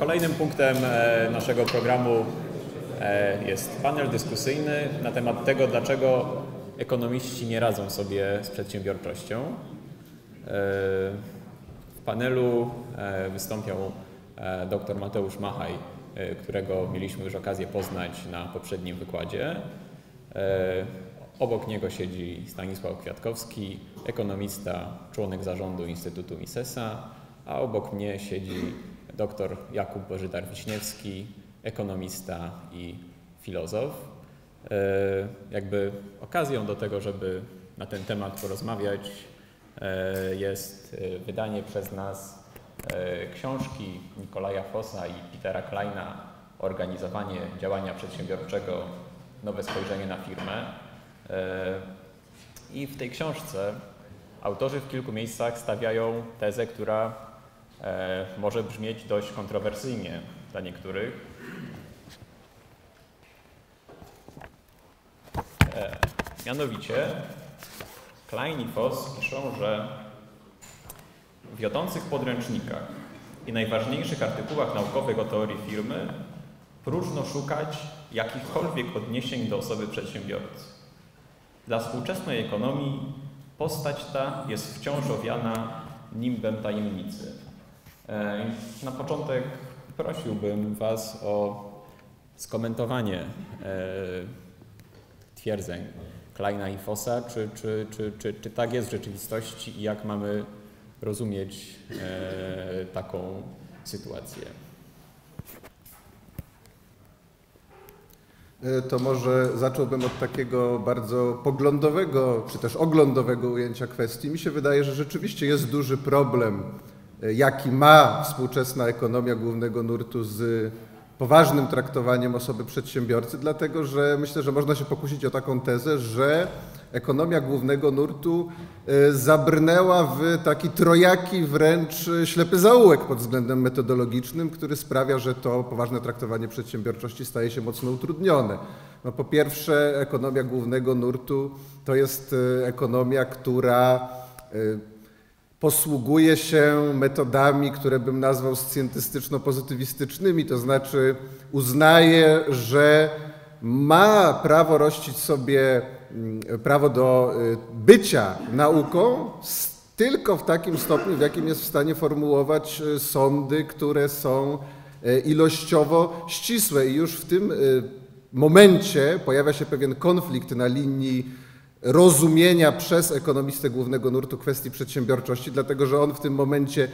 Kolejnym punktem e, naszego programu e, jest panel dyskusyjny na temat tego, dlaczego ekonomiści nie radzą sobie z przedsiębiorczością. E, w panelu wystąpił dr Mateusz Machaj, którego mieliśmy już okazję poznać na poprzednim wykładzie. Obok niego siedzi Stanisław Kwiatkowski, ekonomista, członek zarządu Instytutu Misesa, a obok mnie siedzi dr Jakub Bożydar-Wiśniewski, ekonomista i filozof. E, jakby okazją do tego, żeby na ten temat porozmawiać e, jest e, wydanie przez nas książki Nikolaja Fossa i Petera Kleina Organizowanie działania przedsiębiorczego Nowe spojrzenie na firmę. I w tej książce autorzy w kilku miejscach stawiają tezę, która może brzmieć dość kontrowersyjnie dla niektórych. E, mianowicie Klein i Foss piszą, że w wiodących podręcznikach i najważniejszych artykułach naukowych o teorii firmy próżno szukać jakichkolwiek odniesień do osoby przedsiębiorcy. Dla współczesnej ekonomii postać ta jest wciąż owiana nimbem tajemnicy. E, na początek prosiłbym Was o skomentowanie e, twierdzeń Kleina i Fossa, czy, czy, czy, czy, czy tak jest w rzeczywistości i jak mamy rozumieć e, taką sytuację. To może zacząłbym od takiego bardzo poglądowego, czy też oglądowego ujęcia kwestii. Mi się wydaje, że rzeczywiście jest duży problem jaki ma współczesna ekonomia głównego nurtu z poważnym traktowaniem osoby przedsiębiorcy, dlatego że myślę, że można się pokusić o taką tezę, że ekonomia głównego nurtu e, zabrnęła w taki trojaki wręcz ślepy zaułek pod względem metodologicznym, który sprawia, że to poważne traktowanie przedsiębiorczości staje się mocno utrudnione. No, po pierwsze, ekonomia głównego nurtu to jest e, ekonomia, która e, posługuje się metodami, które bym nazwał scjentystyczno-pozytywistycznymi, to znaczy uznaje, że ma prawo rościć sobie mm, prawo do y, bycia nauką tylko w takim stopniu, w jakim jest w stanie formułować y, sądy, które są y, ilościowo ścisłe. I już w tym momencie pojawia się pewien konflikt na linii rozumienia przez ekonomistę głównego nurtu kwestii przedsiębiorczości, dlatego że on w tym momencie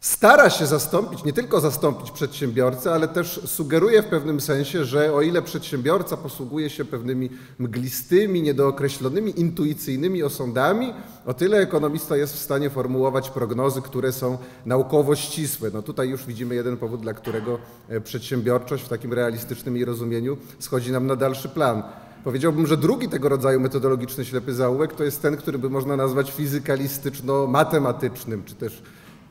stara się zastąpić, nie tylko zastąpić przedsiębiorcę, ale też sugeruje w pewnym sensie, że o ile przedsiębiorca posługuje się pewnymi mglistymi, niedookreślonymi, intuicyjnymi osądami, o tyle ekonomista jest w stanie formułować prognozy, które są naukowo ścisłe. No tutaj już widzimy jeden powód, dla którego e, przedsiębiorczość w takim realistycznym jej rozumieniu schodzi nam na dalszy plan. Powiedziałbym, że drugi tego rodzaju metodologiczny ślepy zaułek to jest ten, który by można nazwać fizykalistyczno-matematycznym, czy też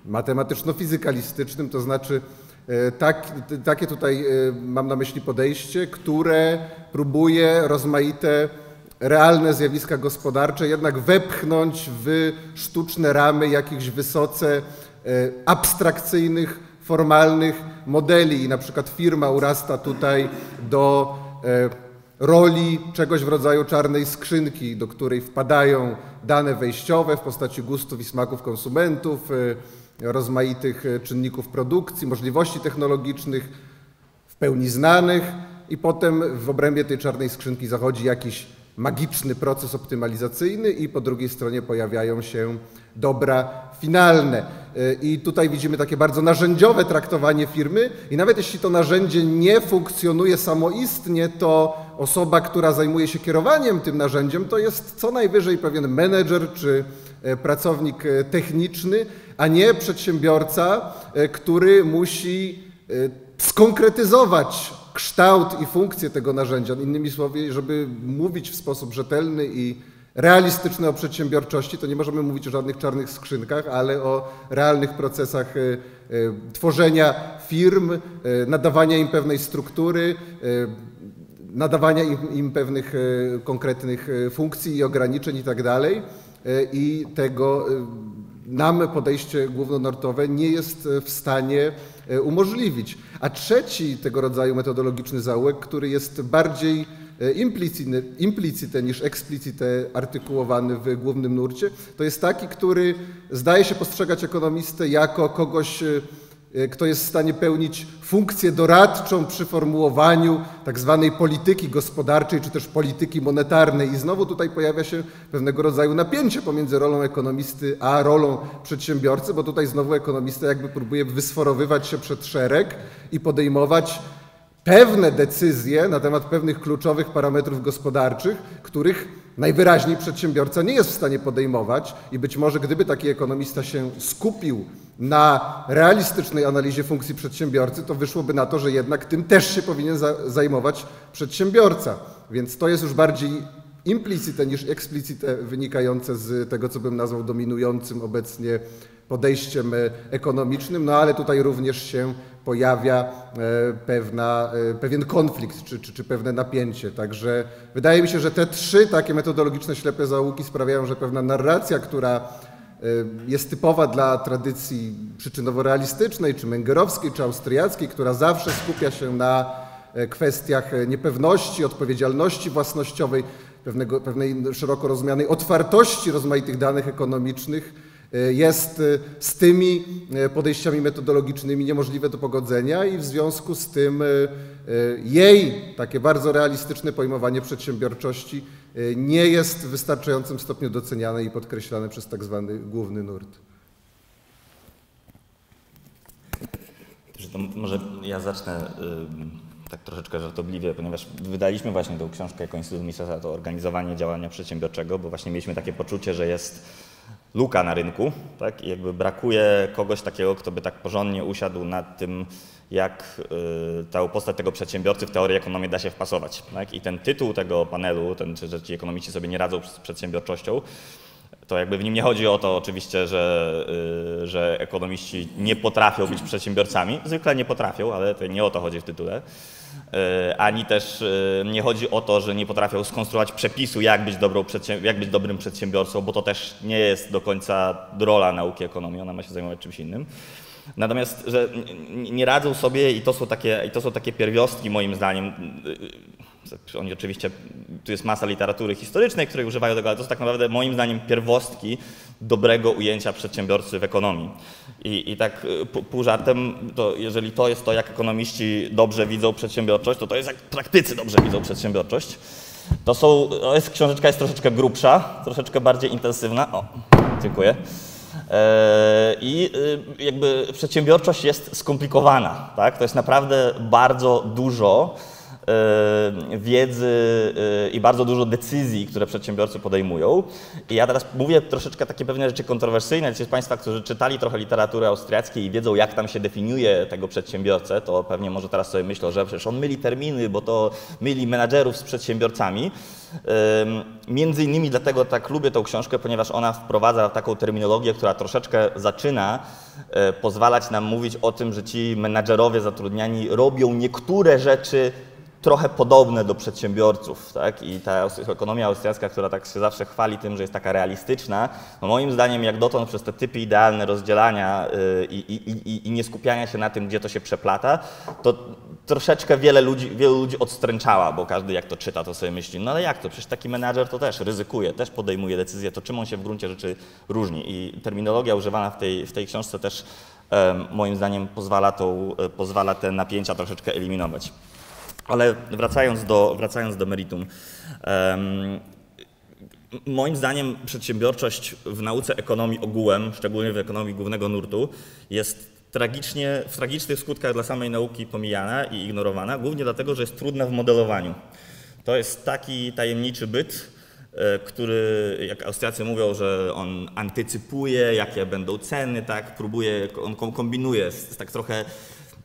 matematyczno-fizykalistycznym, to znaczy e, tak, takie tutaj e, mam na myśli podejście, które próbuje rozmaite realne zjawiska gospodarcze jednak wepchnąć w sztuczne ramy jakichś wysoce e, abstrakcyjnych, formalnych modeli. I na przykład firma urasta tutaj do roli czegoś w rodzaju czarnej skrzynki, do której wpadają dane wejściowe w postaci gustów i smaków konsumentów, y, rozmaitych y, czynników produkcji, możliwości technologicznych w pełni znanych i potem w obrębie tej czarnej skrzynki zachodzi jakiś magiczny proces optymalizacyjny i po drugiej stronie pojawiają się dobra finalne. Y, I tutaj widzimy takie bardzo narzędziowe traktowanie firmy i nawet jeśli to narzędzie nie funkcjonuje samoistnie, to osoba, która zajmuje się kierowaniem tym narzędziem, to jest co najwyżej pewien menedżer czy e, pracownik e, techniczny, a nie przedsiębiorca, e, który musi skonkretyzować kształt i funkcję tego narzędzia. Innymi słowy, żeby mówić w sposób rzetelny i realistyczny o przedsiębiorczości, to nie możemy mówić o żadnych czarnych skrzynkach, ale o realnych procesach tworzenia firm, nadawania im pewnej struktury, nadawania im, im pewnych e, konkretnych e, funkcji i ograniczeń i tak. E, I tego nam podejście głównonortowe nie jest w stanie umożliwić. A trzeci tego rodzaju metodologiczny zaułek, który jest bardziej implicite niż explicite artykułowany w głównym nurcie, to jest taki, który zdaje się postrzegać ekonomistę jako kogoś E, kto jest w stanie pełnić funkcję doradczą przy formułowaniu tak zwanej polityki gospodarczej czy też polityki monetarnej. I znowu tutaj pojawia się pewnego rodzaju napięcie pomiędzy rolą ekonomisty a rolą przedsiębiorcy, bo tutaj znowu ekonomista jakby próbuje wysforowywać się przed szereg i podejmować pewne decyzje na temat pewnych kluczowych parametrów gospodarczych, których najwyraźniej przedsiębiorca nie jest w stanie podejmować i być może gdyby taki ekonomista się skupił na realistycznej analizie funkcji przedsiębiorcy, to wyszłoby na to, że jednak tym też się powinien zajmować przedsiębiorca. Więc to jest już bardziej implicite niż explicite wynikające z tego, co bym nazwał dominującym obecnie podejściem ekonomicznym, no ale tutaj również się pojawia e, pewna, e, pewien konflikt czy, czy, czy pewne napięcie. Także wydaje mi się, że te trzy takie metodologiczne ślepe zaułki sprawiają, że pewna narracja, która e, jest typowa dla tradycji przyczynowo-realistycznej, czy mengerowskiej, czy austriackiej, która zawsze skupia się na kwestiach niepewności, odpowiedzialności własnościowej, pewnego, pewnej szeroko rozumianej otwartości rozmaitych danych ekonomicznych, E, jest e, z tymi e, podejściami metodologicznymi niemożliwe do pogodzenia i w związku z tym jej takie bardzo realistyczne pojmowanie przedsiębiorczości nie jest w wystarczającym stopniu doceniane i podkreślane przez tak zwany główny nurt. To może ja zacznę tak troszeczkę żartobliwie, ponieważ wydaliśmy właśnie tą książkę jako Instytut Misesa, to organizowanie działania przedsiębiorczego, bo właśnie mieliśmy takie poczucie, że jest luka na rynku, tak? I jakby brakuje kogoś takiego, kto by tak porządnie usiadł nad tym, jak y, ta postać tego przedsiębiorcy w teorii ekonomii da się wpasować. Tak? I ten tytuł tego panelu, ten, czy, ci ekonomiści sobie nie radzą z przedsiębiorczością, to jakby w nim nie chodzi o to oczywiście, że, y, że ekonomiści nie potrafią być przedsiębiorcami. Zwykle nie potrafią, ale to nie o to chodzi w tytule. Y, ani też y, nie chodzi o to, że nie potrafią skonstruować przepisu, jak być, dobrą jak być dobrym przedsiębiorcą, bo to też nie jest do końca rola nauki ekonomii, ona ma się zajmować czymś innym. Natomiast, że nie radzą sobie i to są takie, i to są takie pierwiostki moim zdaniem oni oczywiście, tu jest masa literatury historycznej, której używają tego, ale to są tak naprawdę moim zdaniem pierwostki dobrego ujęcia przedsiębiorcy w ekonomii. I, i tak y, pół żartem, to jeżeli to jest to, jak ekonomiści dobrze widzą przedsiębiorczość, to to jest jak praktycy dobrze widzą przedsiębiorczość. To są, to jest, książeczka jest troszeczkę grubsza, troszeczkę bardziej intensywna. O, dziękuję. E, I y, jakby przedsiębiorczość jest skomplikowana, tak? To jest naprawdę bardzo dużo wiedzy e, i bardzo dużo decyzji, które przedsiębiorcy podejmują. I ja teraz mówię troszeczkę takie pewne rzeczy kontrowersyjne. Ci z Państwa, którzy czytali trochę literatury austriackiej i wiedzą, jak tam się definiuje tego przedsiębiorcę, to pewnie może teraz sobie myślą, że przecież on myli terminy, bo to myli menadżerów z przedsiębiorcami. Między innymi dlatego tak lubię tą książkę, ponieważ ona wprowadza taką terminologię, która troszeczkę zaczyna e, pozwalać nam mówić o tym, że ci menadżerowie zatrudniani robią niektóre rzeczy trochę podobne do przedsiębiorców. Tak? I ta ekonomia austriacka, która tak się zawsze chwali tym, że jest taka realistyczna, no moim zdaniem jak dotąd przez te typy idealne rozdzielania yy, i, i, i, nie skupiania się na tym, gdzie to się przeplata, to troszeczkę wiele ludzi, wielu ludzi odstręczała, bo każdy jak to czyta, to sobie myśli, no ale jak to, przecież taki menadżer to też ryzykuje, też podejmuje decyzje, to czym on się w gruncie rzeczy różni. I terminologia używana w tej, w tej książce też moim zdaniem pozwala, tą, pozwala te napięcia troszeczkę eliminować. Ale wracając do, wracając do meritum. Um, moim zdaniem przedsiębiorczość w nauce ekonomii ogółem, szczególnie w ekonomii głównego nurtu, jest tragicznie, w tragicznych skutkach dla samej nauki pomijana i ignorowana, głównie dlatego, że jest trudna w modelowaniu. To jest taki tajemniczy byt, e, który, jak Austriacy mówią, że on antycypuje, jakie będą ceny, tak, próbuje, on kombinuje, tak trochę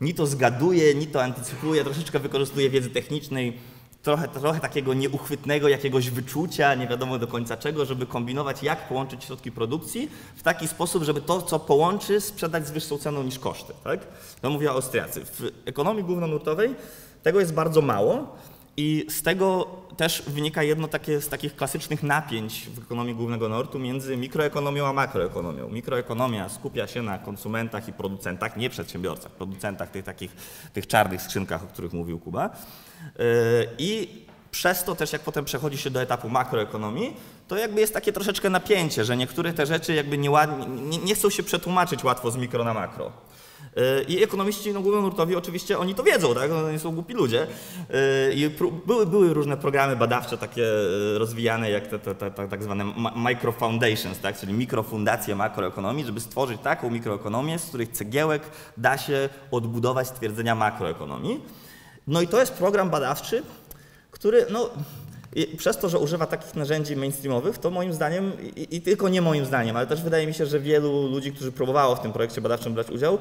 ni to zgaduje, ni to antycypuje, troszeczkę wykorzystuje wiedzy technicznej, trochę, trochę takiego nieuchwytnego jakiegoś wyczucia, nie wiadomo do końca czego, żeby kombinować, jak połączyć środki produkcji w taki sposób, żeby to, co połączy, sprzedać z wyższą ceną niż koszty. Tak? To mówią Austriacy. W ekonomii głównonurtowej tego jest bardzo mało I z tego też wynika jedno takie z takich klasycznych napięć w ekonomii głównego nurtu między mikroekonomią a makroekonomią. Mikroekonomia skupia się na konsumentach i producentach, nie przedsiębiorcach, producentach tych takich tych czarnych skrzynkach, o których mówił Kuba. Yy, I przez to też jak potem przechodzi się do etapu makroekonomii, to jakby jest takie troszeczkę napięcie, że niektóre te rzeczy jakby nie, nie, nie chcą się przetłumaczyć łatwo z mikro na makro. Y, I ekonomiści no, głównonurtowi oczywiście oni to wiedzą, tak? Oni są głupi ludzie. Y, I były, były różne programy badawcze takie y, rozwijane, jak te, te, te, te tak zwane micro foundations, tak? czyli mikrofundacje makroekonomii, żeby stworzyć taką mikroekonomię, z których cegiełek da się odbudować stwierdzenia makroekonomii. No i to jest program badawczy, który no, i przez to, że używa takich narzędzi mainstreamowych, to moim zdaniem, i, i, tylko nie moim zdaniem, ale też wydaje mi się, że wielu ludzi, którzy próbowało w tym projekcie badawczym brać udział,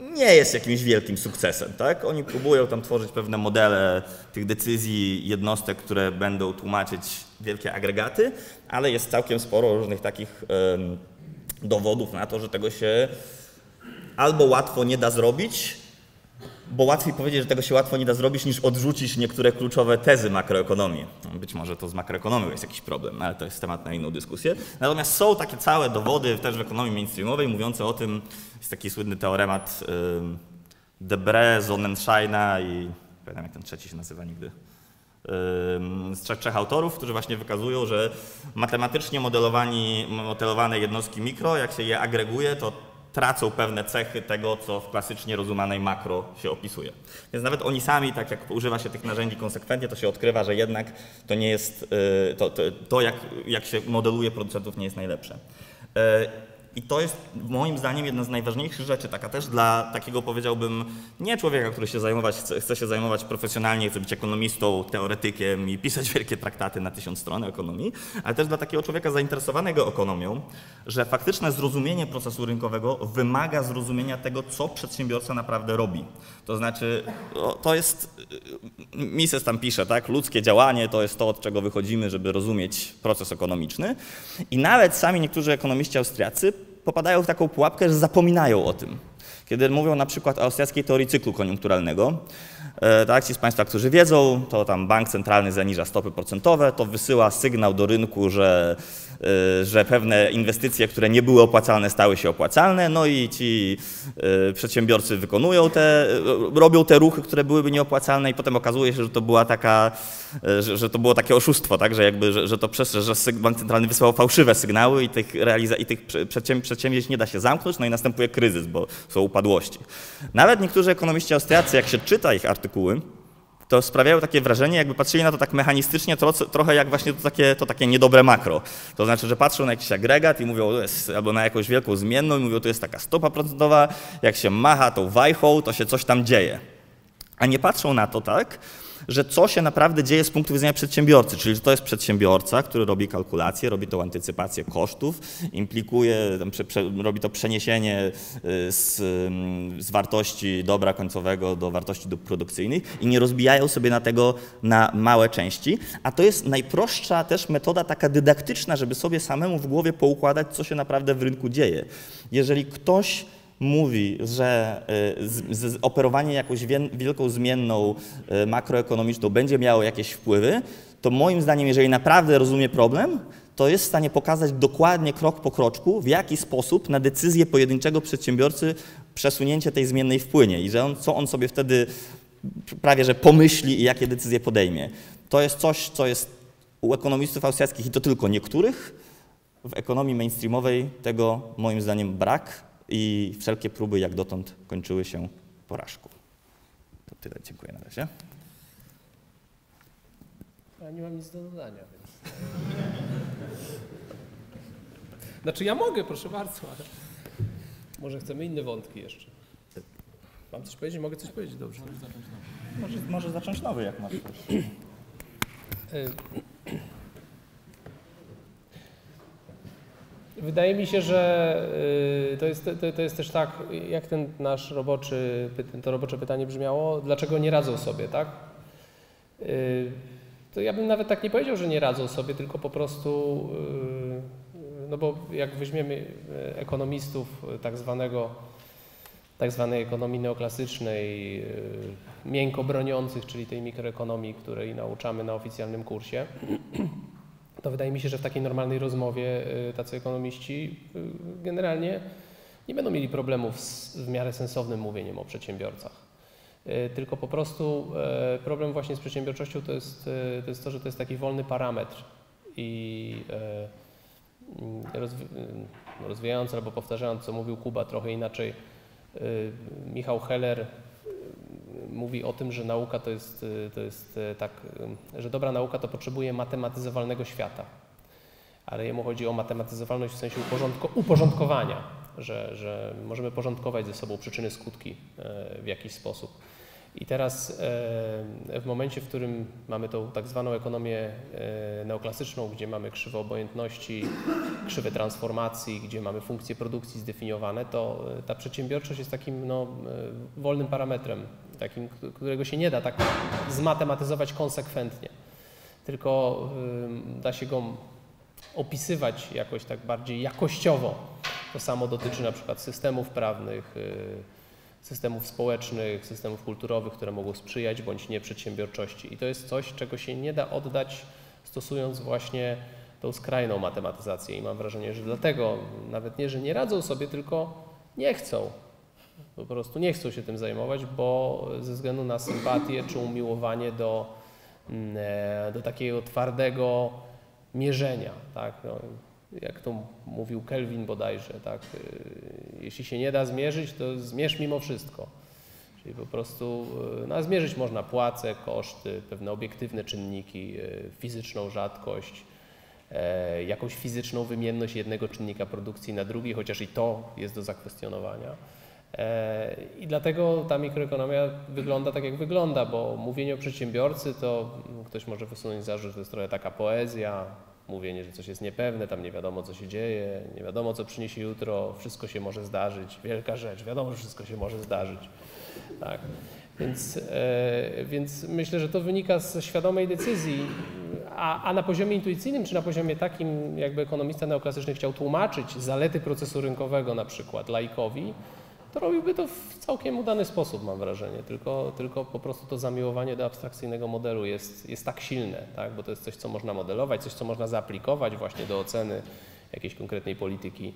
nie jest jakimś wielkim sukcesem. Tak? Oni próbują tam tworzyć pewne modele tych decyzji jednostek, które będą tłumaczyć wielkie agregaty, ale jest całkiem sporo różnych takich dowodów na to, że tego się albo łatwo nie da zrobić, bo łatwiej powiedzieć, że tego się łatwo nie da zrobić, niż odrzucić niektóre kluczowe tezy makroekonomii. Być może to z makroekonomią jest jakiś problem, ale to jest temat na inną dyskusję. Natomiast są takie całe dowody też w ekonomii mainstreamowej mówiące o tym, jest taki słynny teoremat Debre, Sonnenscheina i pamiętam jak ten trzeci się nazywa nigdy, z trzech, trzech autorów, którzy właśnie wykazują, że matematycznie modelowani, modelowane jednostki mikro, jak się je agreguje, to tracą pewne cechy tego, co w klasycznie rozumianej makro się opisuje. Więc nawet oni sami, tak jak używa się tych narzędzi konsekwentnie, to się odkrywa, że jednak to nie jest, y, to, to, to jak, jak się modeluje producentów nie jest najlepsze. I to jest moim zdaniem jedna z najważniejszych rzeczy, taka też dla takiego powiedziałbym nie człowieka, który się zajmować, chce, chce się zajmować profesjonalnie, chce być ekonomistą, teoretykiem i pisać wielkie traktaty na tysiąc stron ekonomii, ale też dla takiego człowieka zainteresowanego ekonomią, że faktyczne zrozumienie procesu rynkowego wymaga zrozumienia tego, co przedsiębiorca naprawdę robi. To znaczy, to jest, Mises tam pisze, tak, ludzkie działanie to jest to, od czego wychodzimy, żeby rozumieć proces ekonomiczny i nawet sami niektórzy ekonomiści austriacy popadają w taką pułapkę, że zapominają o tym. Kiedy mówią na przykład o austriackiej teorii cyklu koniunkturalnego, e, tak, ci z Państwa, którzy wiedzą, to tam bank centralny zaniża stopy procentowe, to wysyła sygnał do rynku, że że pewne inwestycje, które nie były opłacalne, stały się opłacalne, no i ci y, przedsiębiorcy wykonują te, y, robią te ruchy, które byłyby nieopłacalne i potem okazuje się, że to była taka, że, że to było takie oszustwo, tak, że jakby, że, że to przez, że bank centralny wysłał fałszywe sygnały i tych, realiza- i tych przedsięwzięć nie da się zamknąć, no i następuje kryzys, bo są upadłości. Nawet niektórzy ekonomiści austriacy, jak się czyta ich artykuły, to sprawiają takie wrażenie, jakby patrzyli na to tak mechanistycznie, to, trochę jak właśnie to takie, to takie niedobre makro. To znaczy, że patrzą na jakiś agregat i mówią, jest, albo na jakąś wielką zmienną i mówią, to jest taka stopa procentowa, jak się macha tą wajchą, to się coś tam dzieje. A nie patrzą na to tak, że co się naprawdę dzieje z punktu widzenia przedsiębiorcy, czyli że to jest przedsiębiorca, który robi kalkulację, robi tą antycypację kosztów, implikuje, robi to przeniesienie y, z, mm, z wartości dobra końcowego do wartości produkcyjnych i nie rozbijają sobie na tego na małe części, a to jest najprostsza też metoda taka dydaktyczna, żeby sobie samemu w głowie poukładać, co się naprawdę w rynku dzieje. Jeżeli ktoś mówi, że y, z, z operowanie jakąś wielką zmienną y, makroekonomiczną będzie miało jakieś wpływy, to moim zdaniem, jeżeli naprawdę rozumie problem, to jest w stanie pokazać dokładnie krok po kroczku, w jaki sposób na decyzję pojedynczego przedsiębiorcy przesunięcie tej zmiennej wpłynie i że on, co on sobie wtedy prawie że pomyśli i jakie decyzje podejmie. To jest coś, co jest u ekonomistów austriackich i to tylko niektórych. W ekonomii mainstreamowej tego moim zdaniem brak i wszelkie próby jak dotąd kończyły się porażką. To tyle, dziękuję na razie. Ja nie mam nic do dodania, więc... Znaczy ja mogę, proszę bardzo, ale może chcemy inne wątki jeszcze. Mam coś powiedzieć? Mogę coś powiedzieć? Dobrze. Może, może zacząć nowy, jak masz. Wydaje mi się, że y, to jest, to, to jest też tak, jak ten nasz roboczy, to robocze pytanie brzmiało, dlaczego nie radzą sobie, tak? Y, to ja bym nawet tak nie powiedział, że nie radzą sobie, tylko po prostu, y, no bo jak weźmiemy ekonomistów tak zwanego tak zwanej ekonomii neoklasycznej, miękko broniących, czyli tej mikroekonomii, której nauczamy na oficjalnym kursie, to wydaje mi się, że w takiej normalnej rozmowie tacy ekonomiści generalnie nie będą mieli problemów z w miarę sensownym mówieniem o przedsiębiorcach. E, tylko po prostu e, problem właśnie z przedsiębiorczością to jest, e, to jest to, że to jest taki wolny parametr i rozwijając albo powtarzając, co mówił Kuba trochę inaczej, Michał Heller mówi o tym, że nauka to jest, to jest tak, że dobra nauka to potrzebuje matematyzowalnego świata. Ale jemu chodzi o matematyzowalność w sensie uporządkowania, że, że możemy porządkować ze sobą przyczyny, skutki w jakiś sposób. I teraz e, w momencie, w którym mamy tą tak zwaną ekonomię e, neoklasyczną, gdzie mamy krzywe obojętności, krzywe transformacji, gdzie mamy funkcje produkcji zdefiniowane, to e, ta przedsiębiorczość jest takim no, wolnym parametrem, takim, którego się nie da tak zmatematyzować konsekwentnie, tylko da się go opisywać jakoś tak bardziej jakościowo. To samo dotyczy na przykład systemów prawnych, systemów społecznych, systemów kulturowych, które mogą sprzyjać bądź nie przedsiębiorczości. I to jest coś, czego się nie da oddać stosując właśnie tą skrajną matematyzację. I mam wrażenie, że dlatego nawet nie, że nie radzą sobie, tylko nie chcą. Po prostu nie chcą się tym zajmować, bo ze względu na sympatię czy umiłowanie do, mm, e, do takiego twardego mierzenia. Tak? No, jak to mówił Kelvin bodajże, tak? Y, jeśli się nie da zmierzyć, to zmierz mimo wszystko. Czyli po prostu y, no, zmierzyć można płace, koszty, pewne obiektywne czynniki, y, fizyczną rzadkość, e, jakąś fizyczną wymienność jednego czynnika produkcji na drugi, chociaż i to jest do zakwestionowania. E, I dlatego ta mikroekonomia wygląda tak, jak wygląda, bo mówienie o przedsiębiorcy to ktoś może wysunąć zarzut, że to jest trochę taka poezja, mówienie, że coś jest niepewne, tam nie wiadomo co się dzieje, nie wiadomo co przyniesie jutro, wszystko się może zdarzyć, wielka rzecz, wiadomo, że wszystko się może zdarzyć. Tak. Więc, e, więc myślę, że to wynika z świadomej decyzji, a, a na poziomie intuicyjnym, czy na poziomie takim, jakby ekonomista neoklasyczny chciał tłumaczyć zalety procesu rynkowego na przykład laikowi, to robiłby to w całkiem udany sposób, mam wrażenie. Tylko, tylko po prostu to zamiłowanie do abstrakcyjnego modelu jest, jest tak silne, tak? bo to jest coś, co można modelować, coś, co można zaaplikować właśnie do oceny jakiejś konkretnej polityki,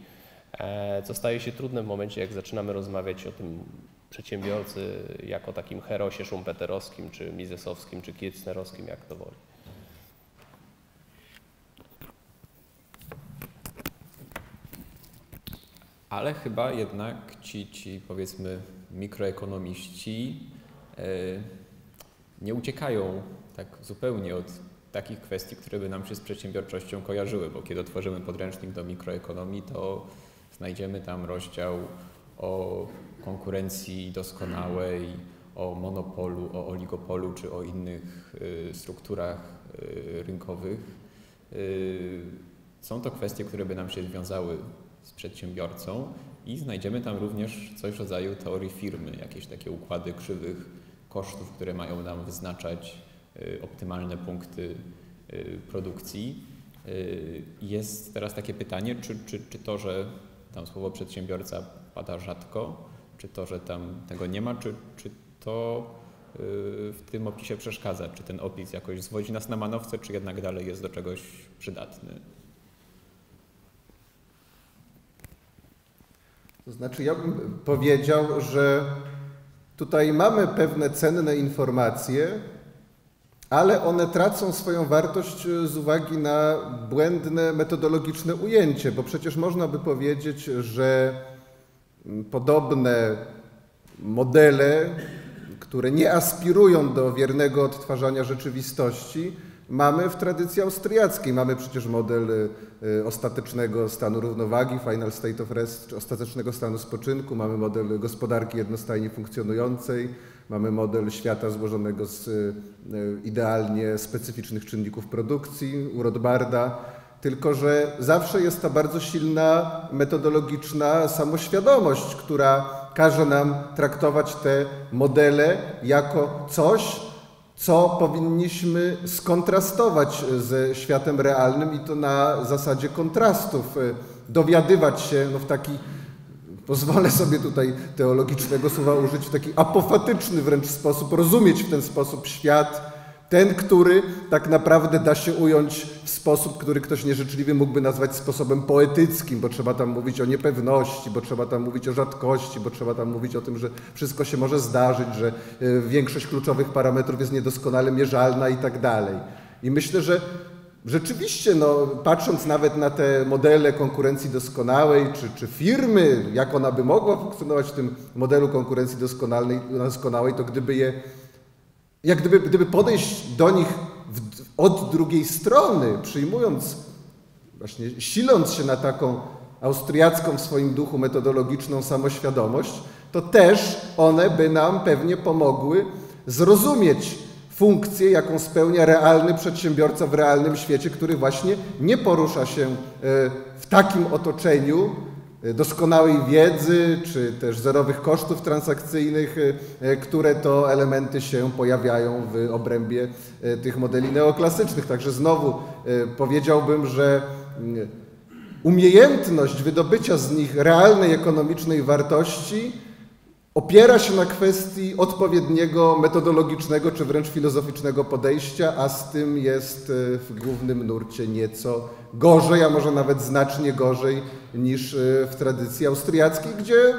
e, co staje się trudne w momencie, jak zaczynamy rozmawiać o tym przedsiębiorcy jako takim herosie szumpeterowskim, czy mizesowskim, czy kirchnerowskim, jak to woli. Ale chyba jednak ci, ci powiedzmy mikroekonomiści e, nie uciekają tak zupełnie od takich kwestii, które by nam się z przedsiębiorczością kojarzyły, bo kiedy otworzymy podręcznik do mikroekonomii, to znajdziemy tam rozdział o konkurencji doskonałej, o monopolu, o oligopolu czy o innych e, strukturach e, rynkowych. Są to kwestie, które by nam się związały z przedsiębiorcą i znajdziemy tam również coś w rodzaju teorii firmy, jakieś takie układy krzywych kosztów, które mają nam wyznaczać y, optymalne punkty y, produkcji. Y, jest teraz takie pytanie, czy, czy, czy to, że tam słowo przedsiębiorca pada rzadko, czy to, że tam tego nie ma, czy, czy to w tym opisie przeszkadza? Czy ten opis jakoś zwodzi nas na manowce, czy jednak dalej jest do czegoś przydatny? To znaczy, ja bym powiedział, że tutaj mamy pewne cenne informacje, ale one tracą swoją wartość z uwagi na błędne metodologiczne ujęcie, bo przecież można by powiedzieć, że podobne modele, które nie aspirują do wiernego odtwarzania rzeczywistości, mamy w tradycji austriackiej. Mamy przecież model y, y, ostatecznego stanu równowagi, final state of rest, czy ostatecznego stanu spoczynku, mamy model gospodarki jednostajnie funkcjonującej, mamy model świata złożonego z y, idealnie specyficznych czynników produkcji u. Tylko, że zawsze jest ta bardzo silna metodologiczna samoświadomość, która każe nam traktować te modele jako coś, co powinniśmy skontrastować ze światem realnym i to na zasadzie kontrastów. Dowiadywać się no w taki pozwolę sobie tutaj teologicznego słowa użyć, w taki apofatyczny wręcz sposób, rozumieć w ten sposób świat, ten, który tak naprawdę da się ująć w sposób, który ktoś nieżyczliwy mógłby nazwać sposobem poetyckim, bo trzeba tam mówić o niepewności, bo trzeba tam mówić o rzadkości, bo trzeba tam mówić o tym, że wszystko się może zdarzyć, że e, większość kluczowych parametrów jest niedoskonale mierzalna i tak dalej. I myślę, że Rzeczywiście, no, patrząc nawet na te modele konkurencji doskonałej, czy, czy firmy, jak ona by mogła funkcjonować w tym modelu konkurencji doskonałej, doskonałej to gdyby je, jak gdyby, gdyby podejść do nich w, od drugiej strony, przyjmując, właśnie siląc się na taką austriacką w swoim duchu metodologiczną samoświadomość, to też one by nam pewnie pomogły zrozumieć funkcję, jaką spełnia realny przedsiębiorca w realnym świecie, który właśnie nie porusza się e, w takim otoczeniu doskonałej wiedzy, czy też zerowych kosztów transakcyjnych, e, które to elementy się pojawiają w obrębie tych modeli neoklasycznych. Także znowu powiedziałbym, że umiejętność wydobycia z nich realnej ekonomicznej wartości opiera się na kwestii odpowiedniego metodologicznego czy wręcz filozoficznego podejścia, a z tym jest e, w głównym nurcie nieco gorzej, a może nawet znacznie gorzej niż e, w tradycji austriackiej, gdzie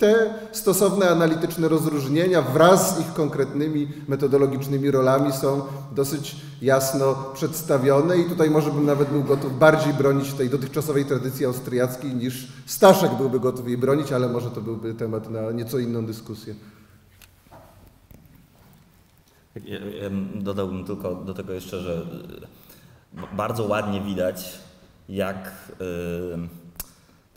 te stosowne analityczne rozróżnienia wraz z ich konkretnymi metodologicznymi rolami są dosyć jasno przedstawione i tutaj może bym nawet był gotów bardziej bronić tej dotychczasowej tradycji austriackiej niż Staszek byłby gotów jej bronić, ale może to byłby temat na nieco inną dyskusję. Dodałbym tylko do tego jeszcze, że bardzo ładnie widać, jak yy,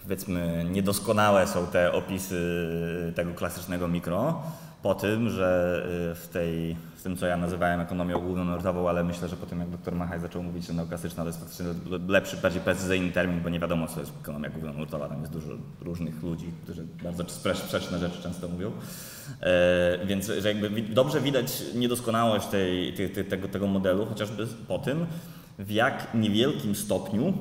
powiedzmy niedoskonałe są te opisy tego klasycznego mikro, po tym, że y, w, tej, w tym, co ja nazywałem ekonomią ogólnonurtową, ale myślę, że po tym, jak dr Machaj zaczął mówić, że neoklasyczna to jest faktycznie lepszy, bardziej precyzyjny termin, bo nie wiadomo, co jest ekonomia głównonurtowa. Tam jest dużo różnych ludzi, którzy bardzo sprzeczne rzeczy często mówią. E, więc że jakby dobrze widać niedoskonałość tej, tej, tego, tego modelu, chociażby po tym, w jak niewielkim stopniu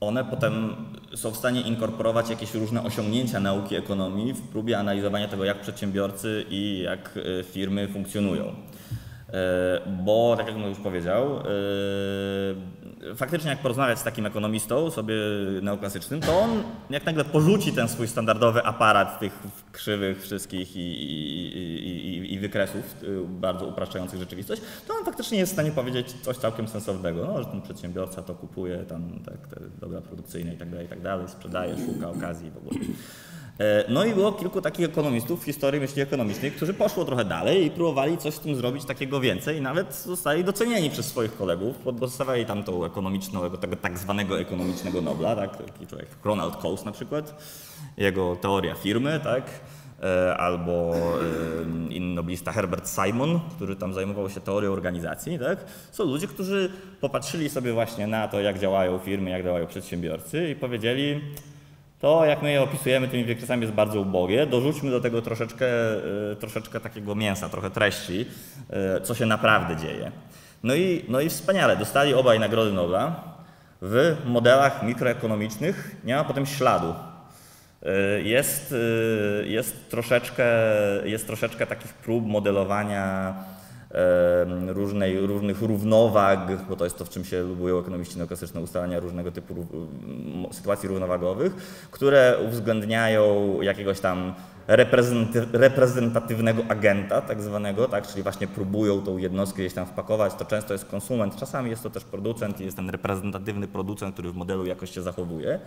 one potem są w stanie inkorporować jakieś różne osiągnięcia nauki ekonomii w próbie analizowania tego, jak przedsiębiorcy i jak e, firmy funkcjonują. E, bo, tak jak już powiedział, e, faktycznie jak porozmawiać z takim ekonomistą sobie neoklasycznym, to on jak nagle porzuci ten swój standardowy aparat tych krzywych wszystkich i, i, i, i wykresów y, bardzo upraszczających rzeczywistość, to on faktycznie jest w stanie powiedzieć coś całkiem sensownego, no, że ten przedsiębiorca to kupuje, tam tak, te dobra produkcyjne i tak dalej, i tak sprzedaje, szuka okazji w ogóle. E, no i było kilku takich ekonomistów w historii myśli ekonomicznej, którzy poszło trochę dalej i próbowali coś z tym zrobić takiego więcej i nawet zostali docenieni przez swoich kolegów, dostawali tam tą ekonomiczną, tego tak zwanego ekonomicznego Nobla, tak, taki człowiek, Ronald Coase na przykład, jego teoria firmy, tak, e, albo inny noblista Herbert Simon, który tam zajmował się teorią organizacji, tak? Są ludzie, którzy popatrzyli sobie właśnie na to, jak działają firmy, jak działają przedsiębiorcy i powiedzieli, to jak my je opisujemy tymi wykresami jest bardzo ubogie. Dorzućmy do tego troszeczkę, e, troszeczkę takiego mięsa, trochę treści, e, co się naprawdę dzieje. No i, no i wspaniale, dostali obaj Nagrody Nobla. W modelach mikroekonomicznych nie ma potem śladu. E, jest, jest, troszeczkę, jest troszeczkę takich prób modelowania różnej, różnych równowag, bo to jest to, w czym się lubują ekonomiści neoklasyczne, ustalania różnego typu sytuacji równowagowych, które uwzględniają jakiegoś tam reprezentatywnego agenta, tak zwanego, tak, czyli właśnie próbują tą jednostkę gdzieś tam wpakować. To często jest konsument, czasami jest to też producent i jest ten reprezentatywny producent, który w modelu jakoś się zachowuje,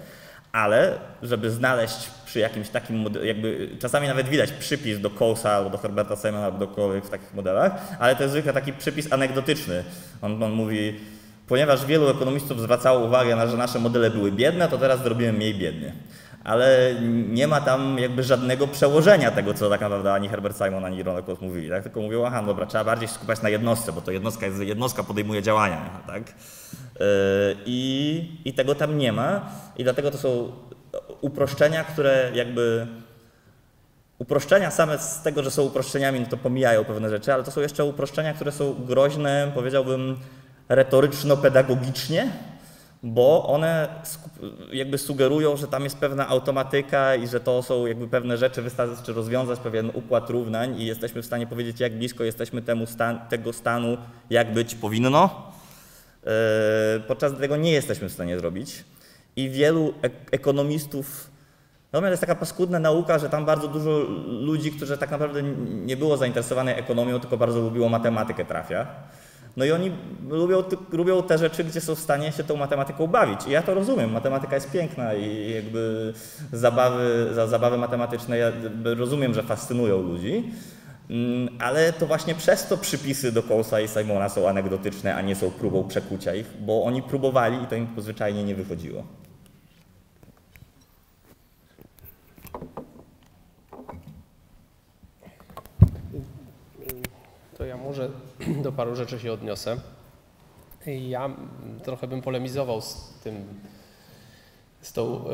ale żeby znaleźć przy jakimś takim modelu, jakby czasami nawet widać przypis do Cole'a albo do Herberta Simona albo do w takich modelach, ale to jest zwykle taki przypis anegdotyczny. On, on mówi, ponieważ wielu ekonomistów zwracało uwagę na, że nasze modele były biedne, to teraz zrobimy mniej biednie ale nie ma tam jakby żadnego przełożenia tego, co tak naprawdę ani Herbert Simon, ani Ronald Coase mówili, tak? tylko mówią, aha, dobra, trzeba bardziej się skupiać na jednostce, bo to jednostka, jednostka podejmuje działania, tak? Yy, I, I tego tam nie ma i dlatego to są uproszczenia, które jakby uproszczenia same z tego, że są uproszczeniami, no to pomijają pewne rzeczy, ale to są jeszcze uproszczenia, które są groźne, powiedziałbym, retoryczno-pedagogicznie, bo one jakby sugerują, że tam jest pewna automatyka i że to są jakby pewne rzeczy, wystarczy rozwiązać pewien układ równań i jesteśmy w stanie powiedzieć, jak blisko jesteśmy temu stan, tego stanu, jak być powinno. Yy, podczas tego nie jesteśmy w stanie zrobić. I wielu ek ekonomistów, no to jest taka paskudna nauka, że tam bardzo dużo ludzi, którzy tak naprawdę nie było zainteresowane ekonomią, tylko bardzo lubiło matematykę trafia. No i oni lubią, lubią te rzeczy, gdzie są w stanie się tą matematyką bawić. I ja to rozumiem, matematyka jest piękna i jakby zabawy, za zabawy matematyczne ja rozumiem, że fascynują ludzi. Mm, ale to właśnie przez to przypisy do Cole'a i Simona są anegdotyczne, a nie są próbą przekucia ich, bo oni próbowali i to im zwyczajnie nie wychodziło. To ja może do paru rzeczy się odniosę. Ja trochę bym polemizował z tym, z, tą,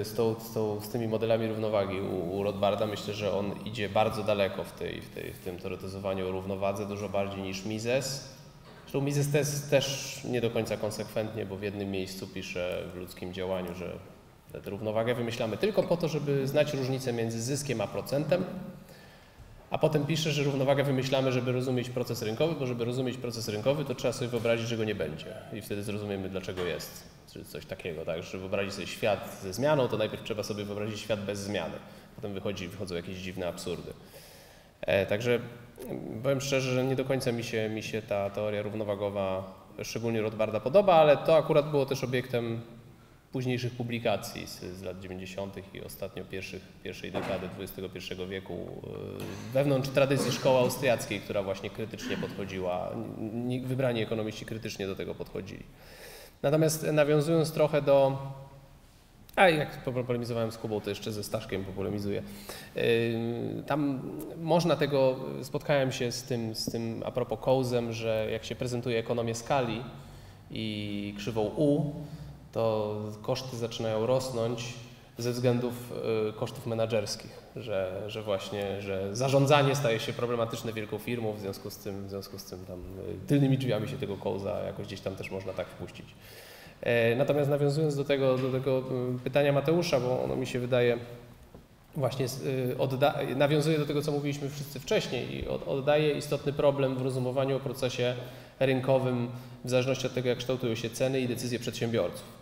e, z, tą, z, tą, z tymi modelami równowagi u, u Rothbarda. Myślę, że on idzie bardzo daleko w, tej, w, tej, w tym teoretyzowaniu o równowadze, dużo bardziej niż Mises. Zresztą Mises też, też nie do końca konsekwentnie, bo w jednym miejscu pisze w ludzkim działaniu, że tę równowagę wymyślamy tylko po to, żeby znać różnicę między zyskiem a procentem, a potem pisze, że równowagę wymyślamy, żeby rozumieć proces rynkowy, bo żeby rozumieć proces rynkowy, to trzeba sobie wyobrazić, że go nie będzie. I wtedy zrozumiemy, dlaczego jest. Czy coś takiego, tak? Żeby wyobrazić sobie świat ze zmianą, to najpierw trzeba sobie wyobrazić świat bez zmiany. Potem wychodzi, wychodzą jakieś dziwne absurdy. E, także powiem szczerze, że nie do końca mi się, mi się ta teoria równowagowa, szczególnie Rothbarda, podoba, ale to akurat było też obiektem późniejszych publikacji z, z lat 90. i ostatnio pierwszych, pierwszej dekady XXI wieku e, wewnątrz tradycji szkoły austriackiej, która właśnie krytycznie podchodziła, wybrani ekonomiści krytycznie do tego podchodzili. Natomiast nawiązując trochę do a jak polemizowałem z Kubą, to jeszcze ze Staszkiem popolemizuję. E, tam można tego, spotkałem się z tym, z tym a propos kołzem, że jak się prezentuje ekonomię skali i krzywą U, to koszty zaczynają rosnąć ze względów y, kosztów menedżerskich, że, że właśnie, że zarządzanie staje się problematyczne wielką firmą, w związku z tym, w związku z tym tam y, tylnymi drzwiami się tego kołza jakoś gdzieś tam też można tak wpuścić. E, natomiast nawiązując do tego, do tego y, pytania Mateusza, bo ono mi się wydaje właśnie odda, nawiązuje do tego, co mówiliśmy wszyscy wcześniej i oddaje istotny problem w rozumowaniu o procesie rynkowym w zależności od tego, jak kształtują się ceny i decyzje przedsiębiorców.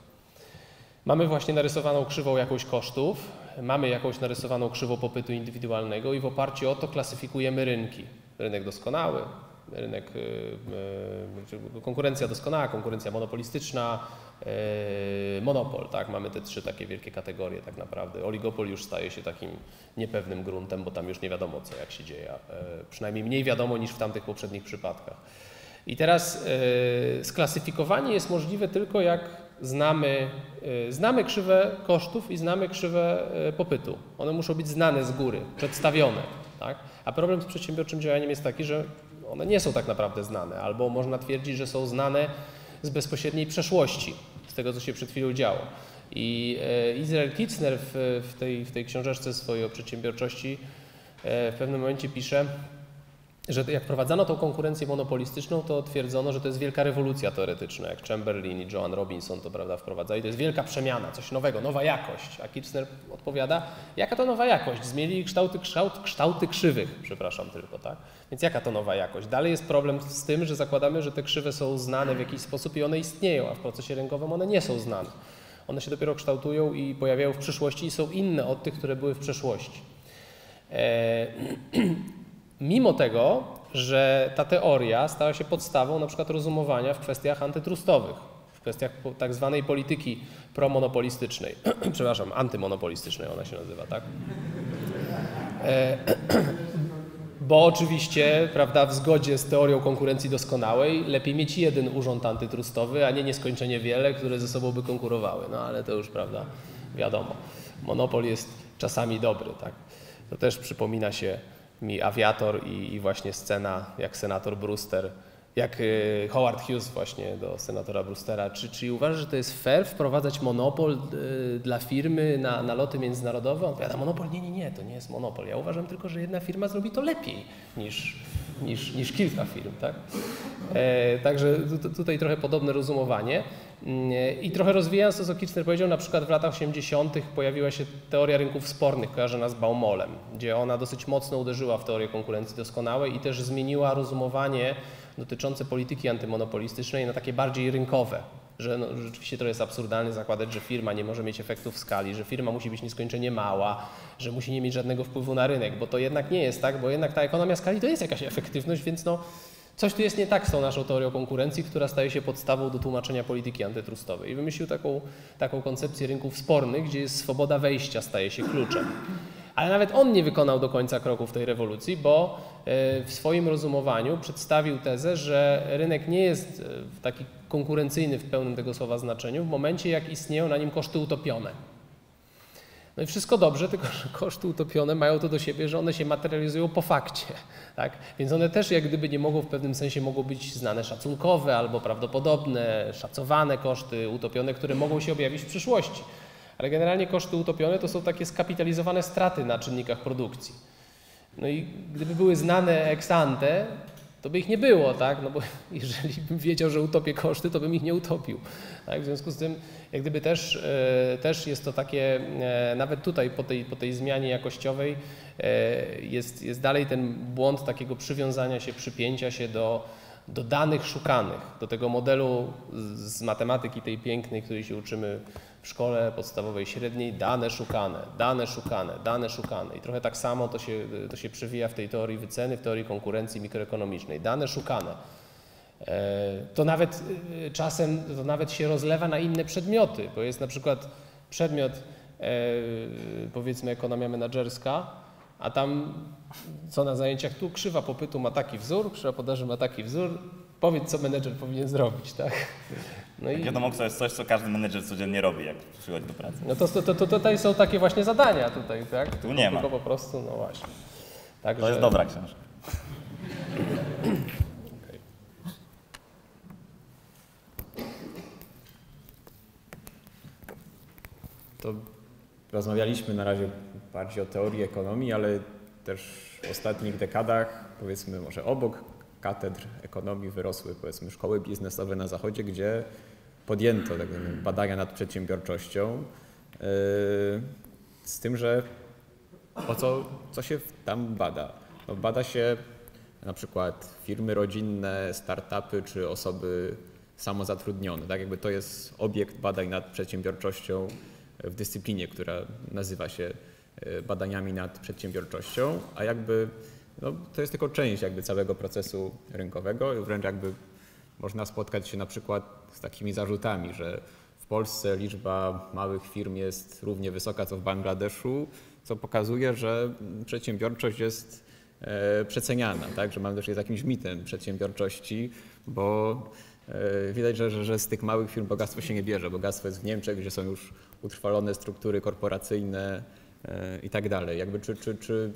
Mamy właśnie narysowaną krzywą jakąś kosztów, mamy jakąś narysowaną krzywą popytu indywidualnego i w oparciu o to klasyfikujemy rynki. Rynek doskonały, rynek, y, y, konkurencja doskonała, konkurencja monopolistyczna, y, monopol, tak? Mamy te trzy takie wielkie kategorie tak naprawdę. Oligopol już staje się takim niepewnym gruntem, bo tam już nie wiadomo co, jak się dzieje. Przynajmniej mniej wiadomo niż w tamtych poprzednich przypadkach. I teraz sklasyfikowanie jest możliwe tylko jak znamy, y, znamy krzywę kosztów i znamy krzywę y, popytu. One muszą być znane z góry, przedstawione. Tak? A problem z przedsiębiorczym działaniem jest taki, że one nie są tak naprawdę znane, albo można twierdzić, że są znane z bezpośredniej przeszłości, z tego, co się przed chwilą działo. I y, Israel Kitzner w, w, tej, w tej książeczce swojej o przedsiębiorczości w pewnym momencie pisze, że jak wprowadzano tą konkurencję monopolistyczną, to twierdzono, że to jest wielka rewolucja teoretyczna, jak Chamberlain i Joan Robinson to prawda wprowadzali. To jest wielka przemiana, coś nowego, nowa jakość. A Kirchner odpowiada, jaka to nowa jakość? Zmienili kształty, kształt, kształty krzywych, przepraszam tylko, tak? Więc jaka to nowa jakość? Dalej jest problem z tym, że zakładamy, że te krzywe są znane w jakiś sposób i one istnieją, a w procesie rynkowym one nie są znane. One się dopiero kształtują i pojawiają w przyszłości i są inne od tych, które były w przeszłości. Eee, Mimo tego, że ta teoria stała się podstawą na przykład rozumowania w kwestiach antytrustowych, w kwestiach tak zwanej polityki promonopolistycznej, przepraszam, antymonopolistycznej ona się nazywa, tak? E, bo oczywiście, prawda, w zgodzie z teorią konkurencji doskonałej, lepiej mieć jeden urząd antytrustowy, a nie nieskończenie wiele, które ze sobą by konkurowały. No ale to już, prawda, wiadomo. Monopol jest czasami dobry, tak? To też przypomina się mi awiator i, i właśnie scena, jak senator Brewster, jak y, Howard Hughes właśnie do senatora Brewstera. Czy, czy uważasz, że to jest fair wprowadzać monopol y, dla firmy na, na loty międzynarodowe? On powiada, monopol? Nie, nie, nie, to nie jest monopol. Ja uważam tylko, że jedna firma zrobi to lepiej niż, niż, niż kilka firm. Tak? E, także tutaj trochę podobne rozumowanie. I trochę rozwijając to, co Kirchner powiedział, na przykład w latach 80. pojawiła się teoria rynków spornych, kojarzona z Baumolem, gdzie ona dosyć mocno uderzyła w teorię konkurencji doskonałej i też zmieniła rozumowanie dotyczące polityki antymonopolistycznej na takie bardziej rynkowe. Że no, rzeczywiście to jest absurdalne zakładać, że firma nie może mieć efektów w skali, że firma musi być nieskończenie mała, że musi nie mieć żadnego wpływu na rynek, bo to jednak nie jest tak, bo jednak ta ekonomia skali to jest jakaś efektywność, więc no, Coś tu jest nie tak z tą naszą teorią konkurencji, która staje się podstawą do tłumaczenia polityki antytrustowej. I wymyślił taką, taką koncepcję rynków spornych, gdzie jest swoboda wejścia staje się kluczem. Ale nawet on nie wykonał do końca kroków tej rewolucji, bo e, w swoim rozumowaniu przedstawił tezę, że rynek nie jest e, taki konkurencyjny w pełnym tego słowa znaczeniu w momencie, jak istnieją na nim koszty utopione. No i wszystko dobrze, tylko że koszty utopione mają to do siebie, że one się materializują po fakcie. Tak? Więc one też jak gdyby nie mogą w pewnym sensie mogą być znane szacunkowe albo prawdopodobne, szacowane koszty utopione, które mogą się objawić w przyszłości. Ale generalnie koszty utopione to są takie skapitalizowane straty na czynnikach produkcji. No i gdyby były znane ex ante, to by ich nie było, tak? No bo jeżeli bym wiedział, że utopię koszty, to bym ich nie utopił. Tak? W związku z tym, jak gdyby też, e, też jest to takie, e, nawet tutaj po tej, po tej zmianie jakościowej e, jest, jest dalej ten błąd takiego przywiązania się, przypięcia się do, do danych szukanych, do tego modelu z matematyki tej pięknej, której się uczymy w szkole podstawowej, średniej, dane szukane, dane szukane, dane szukane. I trochę tak samo to się, to się przewija w tej teorii wyceny, w teorii konkurencji mikroekonomicznej. Dane szukane. E, to nawet e, czasem to nawet się rozlewa na inne przedmioty, bo jest na przykład przedmiot e, powiedzmy ekonomia menedżerska, a tam co na zajęciach tu krzywa popytu ma taki wzór, krzywa podaży ma taki wzór, powiedz co menedżer powinien zrobić, tak? No i... Wiadomo, to jest coś, co każdy menedżer codziennie robi, jak przychodzi do pracy. No to, to, to, to tutaj są takie właśnie zadania tutaj, tak? Tu nie ma. Tylko po prostu, no właśnie. Także... To jest dobra książka. To rozmawialiśmy na razie bardziej o teorii ekonomii, ale też w ostatnich dekadach, powiedzmy może obok katedr ekonomii wyrosły powiedzmy szkoły biznesowe na zachodzie, gdzie podjęto tak badania nad przedsiębiorczością. Yy, z tym, że o co, co się tam bada? No bada się na przykład firmy rodzinne, startupy czy osoby samozatrudnione. Tak jakby to jest obiekt badań nad przedsiębiorczością w dyscyplinie, która nazywa się e, badaniami nad przedsiębiorczością, a jakby no, to jest tylko część jakby całego procesu rynkowego. Wręcz jakby można spotkać się na przykład z takimi zarzutami, że w Polsce liczba małych firm jest równie wysoka co w Bangladeszu, co pokazuje, że przedsiębiorczość jest e, przeceniana, tak? że Bangladesz jest jakimś mitem przedsiębiorczości, bo e, widać, że, że, że z tych małych firm bogactwo się nie bierze. Bogactwo jest w Niemczech, gdzie są już utrwalone struktury korporacyjne e, i tak dalej. Jakby czy, czy, czy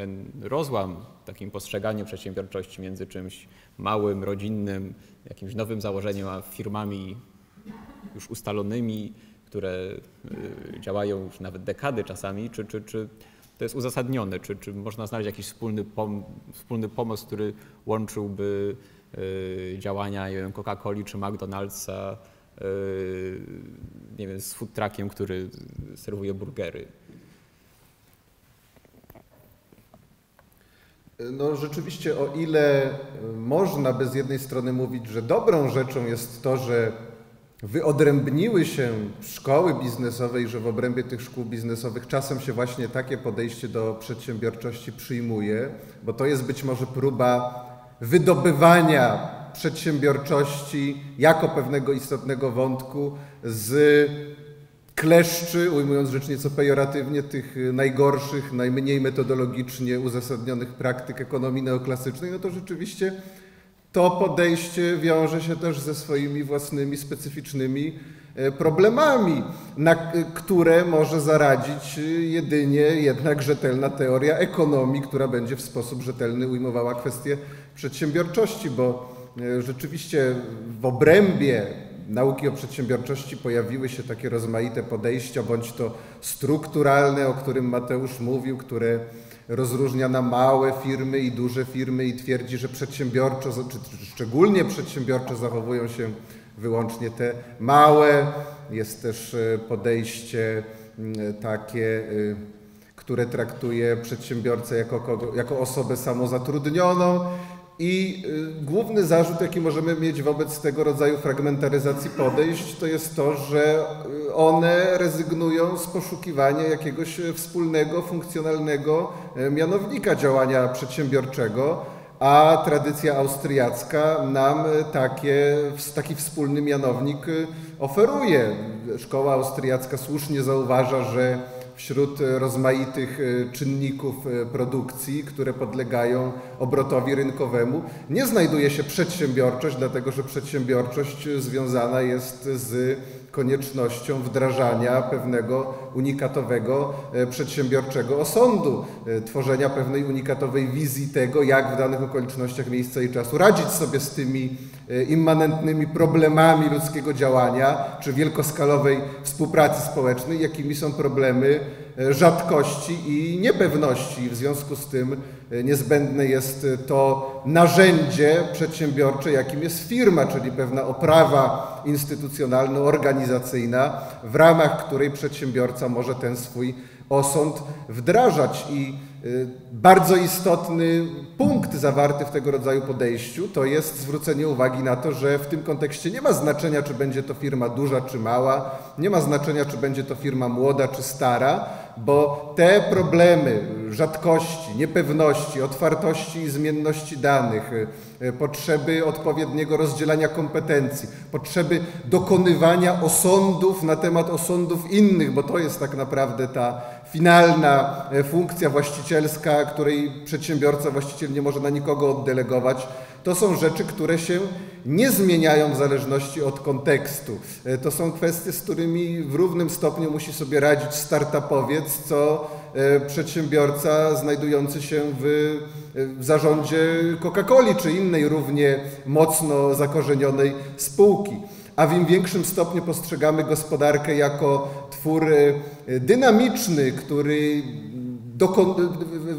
ten rozłam w takim postrzeganiu przedsiębiorczości między czymś małym, rodzinnym, jakimś nowym założeniem, a firmami już ustalonymi, które y, działają już nawet dekady czasami, czy, czy, czy to jest uzasadnione, czy, czy można znaleźć jakiś wspólny, pom wspólny pomost, który łączyłby y, działania Coca-Coli czy McDonald'sa y, nie wiem, z food truckiem, który serwuje burgery. No rzeczywiście, o ile można by z jednej strony mówić, że dobrą rzeczą jest to, że wyodrębniły się szkoły biznesowe i że w obrębie tych szkół biznesowych czasem się właśnie takie podejście do przedsiębiorczości przyjmuje, bo to jest być może próba wydobywania przedsiębiorczości jako pewnego istotnego wątku z kleszczy, ujmując rzecz nieco pejoratywnie, tych najgorszych, najmniej metodologicznie uzasadnionych praktyk ekonomii neoklasycznej, no to rzeczywiście to podejście wiąże się też ze swoimi własnymi specyficznymi e, problemami, na które może zaradzić jedynie jednak rzetelna teoria ekonomii, która będzie w sposób rzetelny ujmowała kwestie przedsiębiorczości, bo e, rzeczywiście w obrębie nauki o przedsiębiorczości pojawiły się takie rozmaite podejścia, bądź to strukturalne, o którym Mateusz mówił, które rozróżnia na małe firmy i duże firmy i twierdzi, że przedsiębiorczo, czy szczególnie przedsiębiorczo zachowują się wyłącznie te małe. Jest też e, podejście takie, e, które traktuje przedsiębiorcę jako, jako osobę samozatrudnioną. I y, główny zarzut, jaki możemy mieć wobec tego rodzaju fragmentaryzacji podejść, to jest to, że y, one rezygnują z poszukiwania jakiegoś wspólnego, funkcjonalnego e, mianownika działania przedsiębiorczego, a tradycja austriacka nam takie, taki wspólny mianownik oferuje. Szkoła austriacka słusznie zauważa, że wśród rozmaitych e, czynników e, produkcji, które podlegają obrotowi rynkowemu, nie znajduje się przedsiębiorczość, dlatego że przedsiębiorczość związana jest z koniecznością wdrażania pewnego unikatowego e, przedsiębiorczego osądu, tworzenia pewnej unikatowej wizji tego, jak w danych okolicznościach miejsca i czasu radzić sobie z tymi immanentnymi problemami ludzkiego działania, czy wielkoskalowej współpracy społecznej, jakimi są problemy E, rzadkości i niepewności. W związku z tym e, niezbędne jest to narzędzie przedsiębiorcze, jakim jest firma, czyli pewna oprawa instytucjonalno-organizacyjna, w ramach której przedsiębiorca może ten swój osąd wdrażać. I y, bardzo istotny punkt zawarty w tego rodzaju podejściu to jest zwrócenie uwagi na to, że w tym kontekście nie ma znaczenia, czy będzie to firma duża czy mała, nie ma znaczenia, czy będzie to firma młoda czy stara, bo te problemy rzadkości, niepewności, otwartości i zmienności danych, y, potrzeby odpowiedniego rozdzielania kompetencji, potrzeby dokonywania osądów na temat osądów innych, bo to jest tak naprawdę ta finalna e, funkcja właścicielska, której przedsiębiorca, właściciel nie może na nikogo oddelegować. To są rzeczy, które się nie zmieniają w zależności od kontekstu. E, to są kwestie, z którymi w równym stopniu musi sobie radzić startupowiec, co e, przedsiębiorca znajdujący się w, w zarządzie Coca-Coli czy innej równie mocno zakorzenionej spółki a w im większym stopniu postrzegamy gospodarkę jako twór e, dynamiczny, który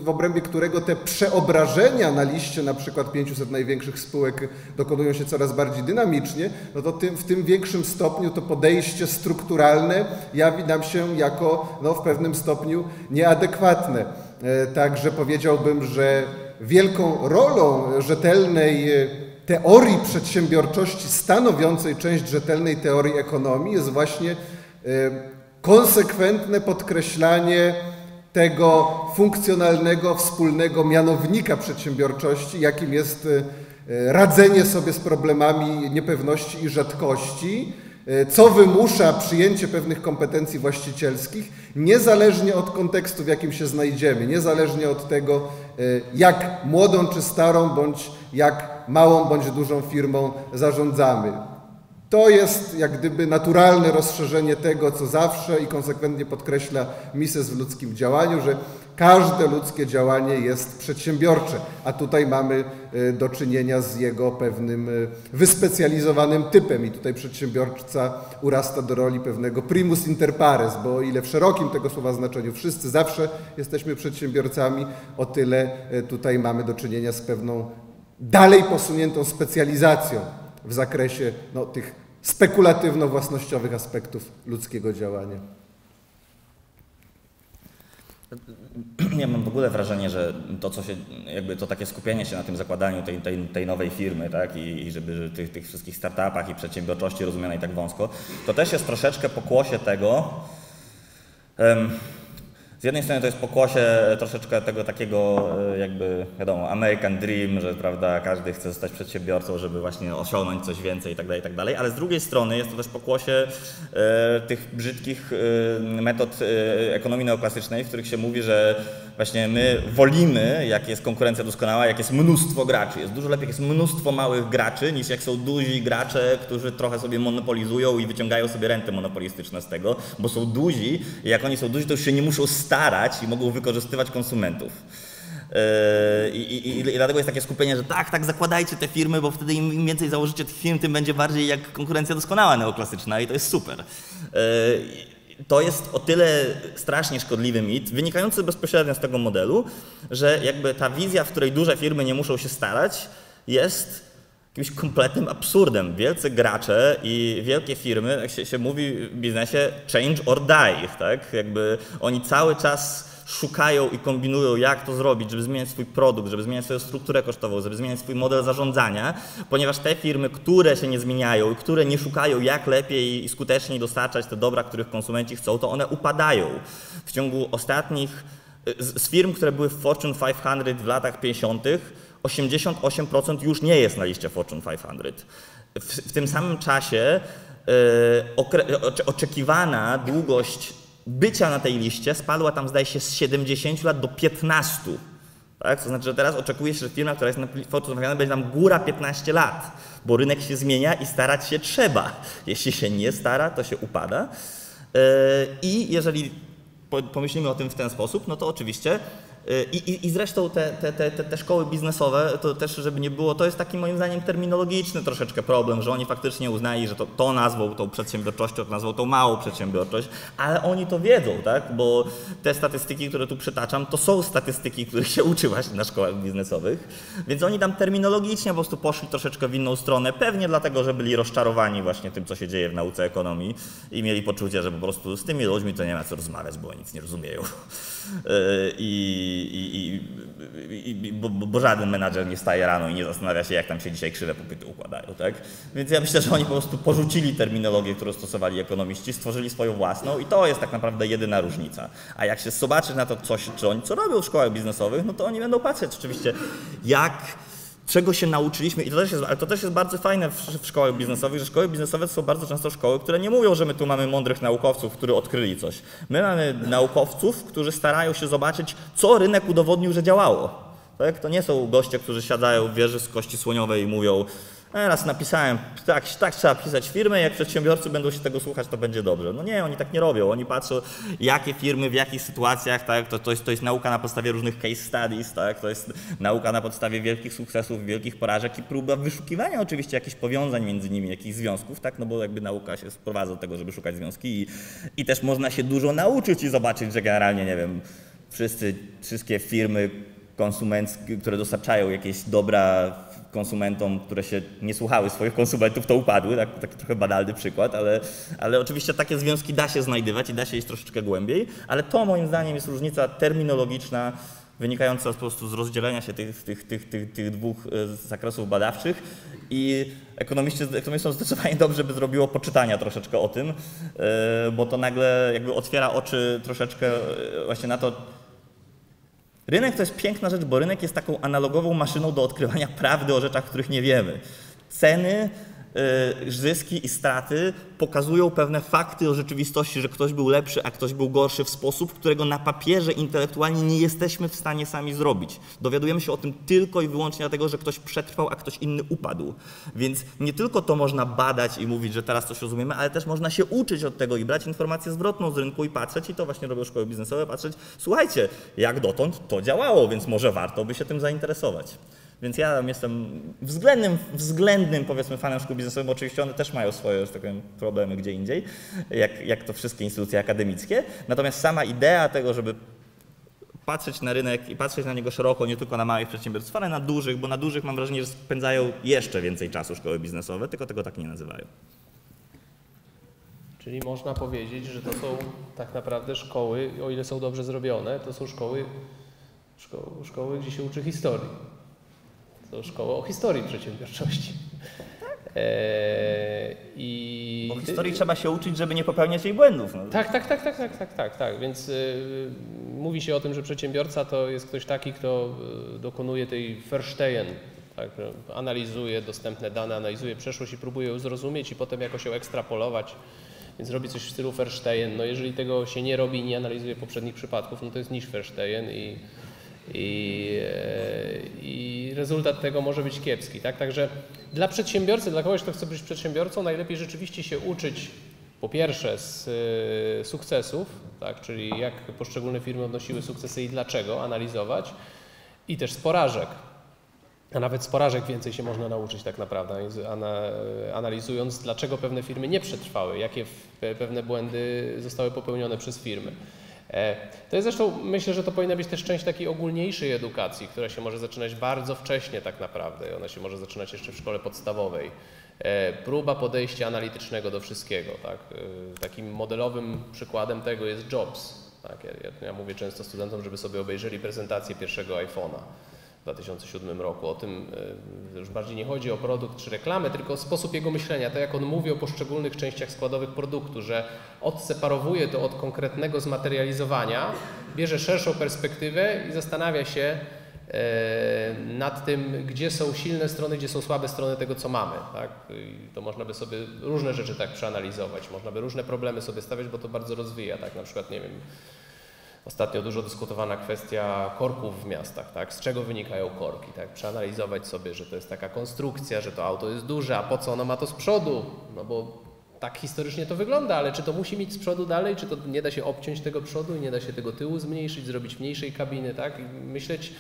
w obrębie którego te przeobrażenia na liście na przykład 500 największych spółek dokonują się coraz bardziej dynamicznie, no to tym, w tym większym stopniu to podejście strukturalne jawi nam się jako no, w pewnym stopniu nieadekwatne. E, także powiedziałbym, że wielką rolą rzetelnej e, teorii przedsiębiorczości stanowiącej część rzetelnej teorii ekonomii jest właśnie e, konsekwentne podkreślanie tego funkcjonalnego, wspólnego mianownika przedsiębiorczości, jakim jest e, radzenie sobie z problemami niepewności i rzadkości, e, co wymusza przyjęcie pewnych kompetencji właścicielskich, niezależnie od kontekstu, w jakim się znajdziemy, niezależnie od tego, jak młodą czy starą, bądź jak małą bądź dużą firmą zarządzamy. To jest jak gdyby naturalne rozszerzenie tego, co zawsze i konsekwentnie podkreśla Mises w ludzkim działaniu, że każde ludzkie działanie jest przedsiębiorcze, a tutaj mamy e, do czynienia z jego pewnym e, wyspecjalizowanym typem. I tutaj przedsiębiorca urasta do roli pewnego primus inter pares, bo o ile w szerokim tego słowa znaczeniu wszyscy zawsze jesteśmy przedsiębiorcami, o tyle e, tutaj mamy do czynienia z pewną dalej posuniętą specjalizacją w zakresie no, tych spekulatywno-własnościowych aspektów ludzkiego działania. Ja mam w ogóle wrażenie, że to, co się, jakby to takie skupienie się na tym zakładaniu tej, tej, tej nowej firmy, tak, i, i żeby tych, tych wszystkich startupach i przedsiębiorczości rozumianej tak wąsko, to też jest troszeczkę pokłosie tego, um, z jednej strony to jest pokłosie troszeczkę tego takiego e, jakby, wiadomo, American Dream, że prawda, każdy chce zostać przedsiębiorcą, żeby właśnie osiągnąć coś więcej i tak dalej, i tak ale z drugiej strony jest to też pokłosie e, tych brzydkich e, metod e, ekonomii neoklasycznej, w których się mówi, że właśnie my wolimy, jak jest konkurencja doskonała, jak jest mnóstwo graczy. Jest dużo lepiej, jak jest mnóstwo małych graczy, niż jak są duzi gracze, którzy trochę sobie monopolizują i wyciągają sobie renty monopolistyczne z tego, bo są duzi i jak oni są duzi, to już się nie muszą starać i mogą wykorzystywać konsumentów. Yy, I, i, I, dlatego jest takie skupienie, że tak, tak, zakładajcie te firmy, bo wtedy im, więcej założycie tych firm, tym będzie bardziej jak konkurencja doskonała neoklasyczna i to jest super. To jest o tyle strasznie szkodliwy mit, wynikający bezpośrednio z tego modelu, że jakby ta wizja, w której duże firmy nie muszą się starać, jest jakimś kompletnym absurdem. Wielcy gracze i wielkie firmy, jak się, się mówi w biznesie, change or die, tak? Jakby oni cały czas szukają i kombinują, jak to zrobić, żeby zmieniać swój produkt, żeby zmieniać swoją strukturę kosztową, żeby zmieniać swój model zarządzania, ponieważ te firmy, które się nie zmieniają i które nie szukają, jak lepiej i skuteczniej dostarczać te dobra, których konsumenci chcą, to one upadają. W ciągu ostatnich, z, firm, które były w Fortune 500 w latach 50., 88% już nie jest na liście Fortune 500. W, w tym samym czasie yy, oczekiwana długość bycia na tej liście spadła tam zdaje się z 70 lat do 15. Tak? To znaczy, że teraz oczekuje się, że firma, która jest na Fortune będzie tam góra 15 lat, bo rynek się zmienia i starać się trzeba. Jeśli się nie stara, to się upada. Yy, I jeżeli pomyślimy o tym w ten sposób, no to oczywiście i, i, I, zresztą te, te, te, te, szkoły biznesowe, to też, żeby nie było, to jest taki moim zdaniem terminologiczny troszeczkę problem, że oni faktycznie uznali, że to, to nazwą tą przedsiębiorczością, to nazwą tą małą przedsiębiorczość, ale oni to wiedzą, tak? Bo te statystyki, które tu przytaczam, to są statystyki, których się uczy właśnie na szkołach biznesowych, więc oni tam terminologicznie po prostu poszli troszeczkę w inną stronę, pewnie dlatego, że byli rozczarowani właśnie tym, co się dzieje w nauce ekonomii i mieli poczucie, że po prostu z tymi ludźmi to nie ma co rozmawiać, bo oni nic nie rozumieją. I i, i, i bo, bo, żaden menadżer nie staje rano i nie zastanawia się, jak tam się dzisiaj krzywe popyty układają, tak? Więc ja myślę, że oni po prostu porzucili terminologię, którą stosowali ekonomiści, stworzyli swoją własną i to jest tak naprawdę jedyna różnica. A jak się zobaczy na to coś, czy oni co robią w szkołach biznesowych, no to oni będą patrzeć oczywiście, jak czego się nauczyliśmy, i to też jest, ale to też jest bardzo fajne w, w, szkołach biznesowych, że szkoły biznesowe są bardzo często szkoły, które nie mówią, że my tu mamy mądrych naukowców, którzy odkryli coś. My mamy naukowców, którzy starają się zobaczyć, co rynek udowodnił, że działało. Tak? To nie są goście, którzy siadają w wieży z kości słoniowej i mówią, Raz napisałem, tak, tak trzeba pisać firmy, jak przedsiębiorcy będą się tego słuchać, to będzie dobrze. No nie, oni tak nie robią. Oni patrzą, jakie firmy, w jakich sytuacjach, tak, to, to, jest, to jest nauka na podstawie różnych case studies, tak, to jest nauka na podstawie wielkich sukcesów, wielkich porażek i próba wyszukiwania oczywiście jakichś powiązań między nimi, jakichś związków, tak, no bo jakby nauka się sprowadza do tego, żeby szukać związki i, i też można się dużo nauczyć i zobaczyć, że generalnie, nie wiem, wszyscy, wszystkie firmy konsumenckie, które dostarczają jakieś dobra konsumentom, które się nie słuchały swoich konsumentów, to upadły. Tak, taki trochę banalny przykład, ale, ale oczywiście takie związki da się znajdywać i da się iść troszeczkę głębiej, ale to moim zdaniem jest różnica terminologiczna wynikająca po prostu z rozdzielenia się tych, tych, tych, tych, tych dwóch e, zakresów badawczych i ekonomistom zdecydowanie dobrze by zrobiło poczytania troszeczkę o tym, e, bo to nagle jakby otwiera oczy troszeczkę e, właśnie na to, Rynek to jest piękna rzecz, bo rynek jest taką analogową maszyną do odkrywania prawdy o rzeczach, których nie wiemy. Ceny zyski i straty pokazują pewne fakty o rzeczywistości, że ktoś był lepszy, a ktoś był gorszy w sposób, którego na papierze intelektualnie nie jesteśmy w stanie sami zrobić. Dowiadujemy się o tym tylko i wyłącznie dlatego, że ktoś przetrwał, a ktoś inny upadł. Więc nie tylko to można badać i mówić, że teraz coś rozumiemy, ale też można się uczyć od tego i brać informację zwrotną z rynku i patrzeć, i to właśnie robią szkoły biznesowe, patrzeć, słuchajcie, jak dotąd to działało, więc może warto by się tym zainteresować. Więc ja jestem względnym, względnym powiedzmy fanem szkół biznesowych, bo oczywiście one też mają swoje, że tak powiem, problemy gdzie indziej, jak, jak to wszystkie instytucje akademickie. Natomiast sama idea tego, żeby patrzeć na rynek i patrzeć na niego szeroko, nie tylko na małych przedsiębiorstw, ale na dużych, bo na dużych mam wrażenie, że spędzają jeszcze więcej czasu szkoły biznesowe, tylko tego tak nie nazywają. Czyli można powiedzieć, że to są tak naprawdę szkoły, o ile są dobrze zrobione, to są szkoły, szkoły, szkoły gdzie się uczy historii to szkoła o historii przedsiębiorczości. Eee, I Bo historii trzeba się uczyć, żeby nie popełniać jej błędów. No. Tak, tak, tak, tak, tak, tak, tak, tak. Więc y, mówi się o tym, że przedsiębiorca to jest ktoś taki, kto y, dokonuje tej Verstehen, tak, analizuje dostępne dane, analizuje przeszłość i próbuje ją zrozumieć i potem jakoś ją ekstrapolować. Więc robi coś w stylu Verstehen. No jeżeli tego się nie robi i nie analizuje poprzednich przypadków, no to jest niż Verstehen i i, e, i rezultat tego może być kiepski. Tak? Także dla przedsiębiorcy, dla kogoś, kto chce być przedsiębiorcą, najlepiej rzeczywiście się uczyć po pierwsze z e, sukcesów, tak? czyli jak poszczególne firmy odnosiły sukcesy i dlaczego, analizować, i też z porażek. a nawet z porażek więcej się można nauczyć tak naprawdę, analizując, dlaczego pewne firmy nie przetrwały, jakie pewne błędy zostały popełnione przez firmy. E, to jest zresztą, myślę, że to powinna być też część takiej ogólniejszej edukacji, która się może zaczynać bardzo wcześnie tak naprawdę. Ona się może zaczynać jeszcze w szkole podstawowej. E, próba podejścia analitycznego do wszystkiego. Tak? E, takim modelowym przykładem tego jest Jobs. Tak? Ja, ja mówię często studentom, żeby sobie obejrzeli prezentację pierwszego iPhone'a w 2007 roku. O tym e, już bardziej nie chodzi o produkt czy reklamę, tylko sposób jego myślenia, to jak on mówi o poszczególnych częściach składowych produktu, że odseparowuje to od konkretnego zmaterializowania, bierze szerszą perspektywę i zastanawia się e, nad tym, gdzie są silne strony, gdzie są słabe strony tego, co mamy. Tak? I to można by sobie różne rzeczy tak przeanalizować, można by różne problemy sobie stawiać, bo to bardzo rozwija, tak na przykład, nie wiem, Ostatnio dużo dyskutowana kwestia korków w miastach, tak? z czego wynikają korki, tak? przeanalizować sobie, że to jest taka konstrukcja, że to auto jest duże, a po co ono ma to z przodu, no bo tak historycznie to wygląda, ale czy to musi mieć z przodu dalej, czy to nie da się obciąć tego przodu i nie da się tego tyłu zmniejszyć, zrobić mniejszej kabiny, tak? I myśleć,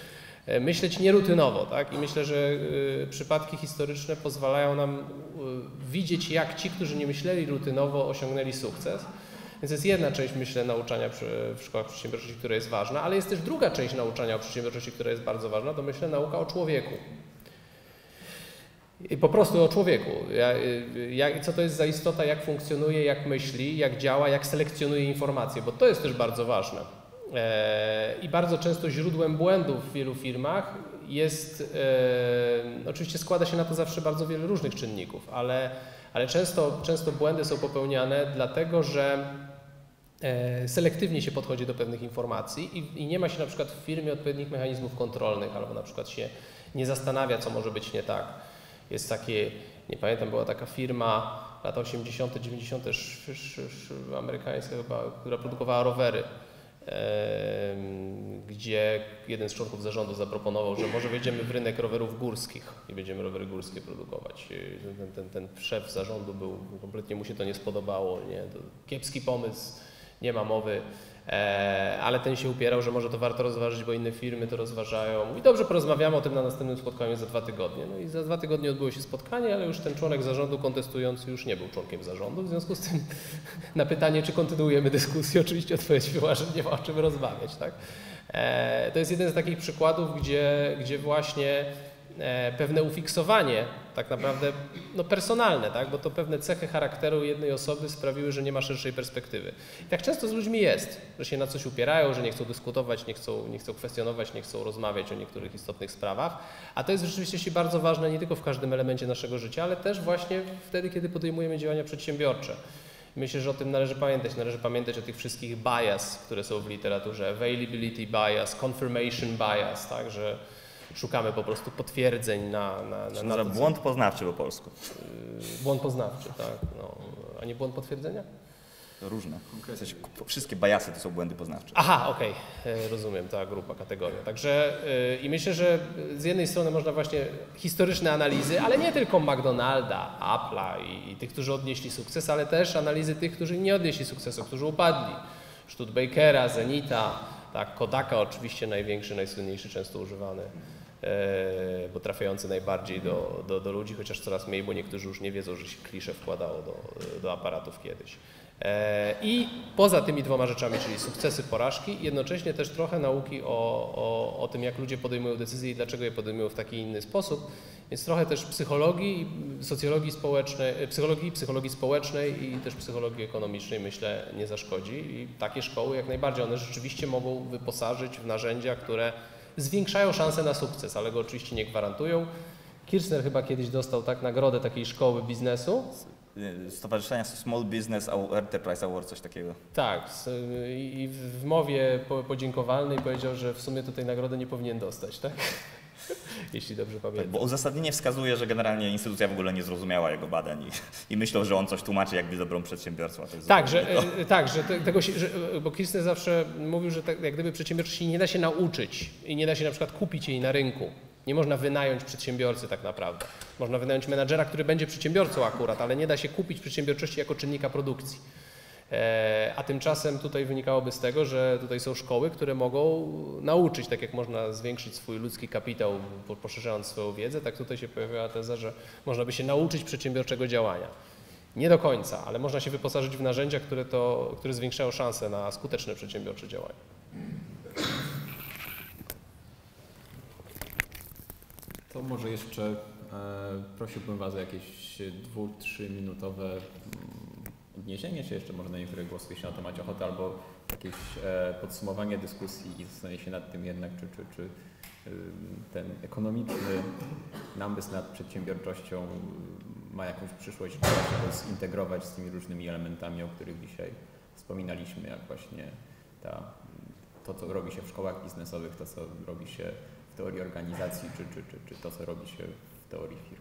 e, myśleć nierutynowo, tak? I myślę, że y, przypadki historyczne pozwalają nam y, widzieć, jak ci, którzy nie myśleli rutynowo, osiągnęli sukces. Więc jest jedna część, myślę, nauczania w szkołach przedsiębiorczości, która jest ważna, ale jest też druga część nauczania o przedsiębiorczości, która jest bardzo ważna, to myślę nauka o człowieku. I po prostu o człowieku. Co to jest za istota, jak funkcjonuje, jak myśli, jak działa, jak selekcjonuje informacje, bo to jest też bardzo ważne. E, I bardzo często źródłem błędów w wielu firmach jest, e, oczywiście składa się na to zawsze bardzo wiele różnych czynników, ale, ale często, często błędy są popełniane dlatego, że selektywnie się podchodzi do pewnych informacji i, i, nie ma się na przykład w firmie odpowiednich mechanizmów kontrolnych, albo na przykład się nie zastanawia, co może być nie tak. Jest takie, nie pamiętam, była taka firma lata 80., 90. Sz, sz, sz, amerykańska chyba, która produkowała rowery, e, gdzie jeden z członków zarządu zaproponował, że może wejdziemy w rynek rowerów górskich i będziemy rowery górskie produkować. Ten, ten, ten szef zarządu był, kompletnie mu się to nie spodobało, nie? To kiepski pomysł nie ma mowy, e, ale ten się upierał, że może to warto rozważyć, bo inne firmy to rozważają. I dobrze, porozmawiamy o tym na następnym spotkaniu za dwa tygodnie. No i za dwa tygodnie odbyło się spotkanie, ale już ten członek zarządu kontestujący już nie był członkiem zarządu. W związku z tym na pytanie, czy kontynuujemy dyskusję, oczywiście odpowiedź była, że nie ma o czym rozmawiać. Tak? E, to jest jeden z takich przykładów, gdzie, gdzie właśnie pewne ufiksowanie, tak naprawdę no personalne, tak? bo to pewne cechy charakteru jednej osoby sprawiły, że nie ma szerszej perspektywy. I tak często z ludźmi jest, że się na coś upierają, że nie chcą dyskutować, nie chcą, nie chcą kwestionować, nie chcą rozmawiać o niektórych istotnych sprawach, a to jest rzeczywiście bardzo ważne nie tylko w każdym elemencie naszego życia, ale też właśnie wtedy, kiedy podejmujemy działania przedsiębiorcze. Myślę, że o tym należy pamiętać. Należy pamiętać o tych wszystkich bias, które są w literaturze. Availability bias, confirmation bias, tak, że szukamy po prostu potwierdzeń na... na, na, na to, błąd poznawczy po polsku. Yy, błąd poznawczy, tak. No. A nie błąd potwierdzenia? Różne. W sensie, wszystkie bajasy to są błędy poznawcze. Aha, okej, okay. rozumiem, ta grupa, kategoria. Także yy, i myślę, że z jednej strony można właśnie historyczne analizy, ale nie tylko McDonalda, Apple'a i, i tych, którzy odnieśli sukces, ale też analizy tych, którzy nie odnieśli sukcesu, którzy upadli. Studebakera, Zenita, tak, Kodaka oczywiście największy, najsłynniejszy, często używany. E, bo trafiający najbardziej do, do, do, ludzi, chociaż coraz mniej, bo niektórzy już nie wiedzą, że się klisze wkładało do, do aparatów kiedyś. E, I poza tymi dwoma rzeczami, czyli sukcesy, porażki, jednocześnie też trochę nauki o, o, o tym, jak ludzie podejmują decyzje i dlaczego je podejmują w taki inny sposób. Więc trochę też psychologii, socjologii społecznej, psychologii, psychologii społecznej i też psychologii ekonomicznej myślę nie zaszkodzi. I takie szkoły jak najbardziej, one rzeczywiście mogą wyposażyć w narzędzia, które zwiększają szanse na sukces, ale go oczywiście nie gwarantują. Kirchner chyba kiedyś dostał tak nagrodę takiej szkoły biznesu. Stowarzyszenia Small Business Enterprise Award, coś takiego. Tak, i w mowie podziękowalnej powiedział, że w sumie to tej nagrody nie powinien dostać, tak? Jeśli dobrze pamiętam. Tak, bo uzasadnienie wskazuje, że generalnie instytucja w ogóle nie zrozumiała jego badań i, i myślał, że on coś tłumaczy, jak być dobrą przedsiębiorcą. tak, że, e, tak, że tego się, że, bo Kirsten zawsze mówił, że tak, jak gdyby przedsiębiorczości nie da się nauczyć i nie da się na przykład kupić jej na rynku. Nie można wynająć przedsiębiorcy tak naprawdę. Można wynająć menadżera, który będzie przedsiębiorcą akurat, ale nie da się kupić przedsiębiorczości jako czynnika produkcji. E, a tymczasem tutaj wynikałoby z tego, że tutaj są szkoły, które mogą nauczyć, tak jak można zwiększyć swój ludzki kapitał, poszerzając swoją wiedzę, tak tutaj się pojawiała teza, że można by się nauczyć przedsiębiorczego działania. Nie do końca, ale można się wyposażyć w narzędzia, które, to, które zwiększają szanse na skuteczne przedsiębiorcze działanie. To może jeszcze e, prosiłbym Was o jakieś dwu, trzy minutowe mm, odniesienie się jeszcze może na niektóre głosy, jeśli na to macie ochotę, albo jakieś e, podsumowanie dyskusji i zastanowienie się nad tym jednak, czy, czy, czy ten ekonomiczny namysł nad przedsiębiorczością ma jakąś przyszłość, czy trzeba go zintegrować z tymi różnymi elementami, o których dzisiaj wspominaliśmy, jak właśnie ta, to, co robi się w szkołach biznesowych, to, co robi się w teorii organizacji, czy, czy, czy, czy to, co robi się w teorii firmy.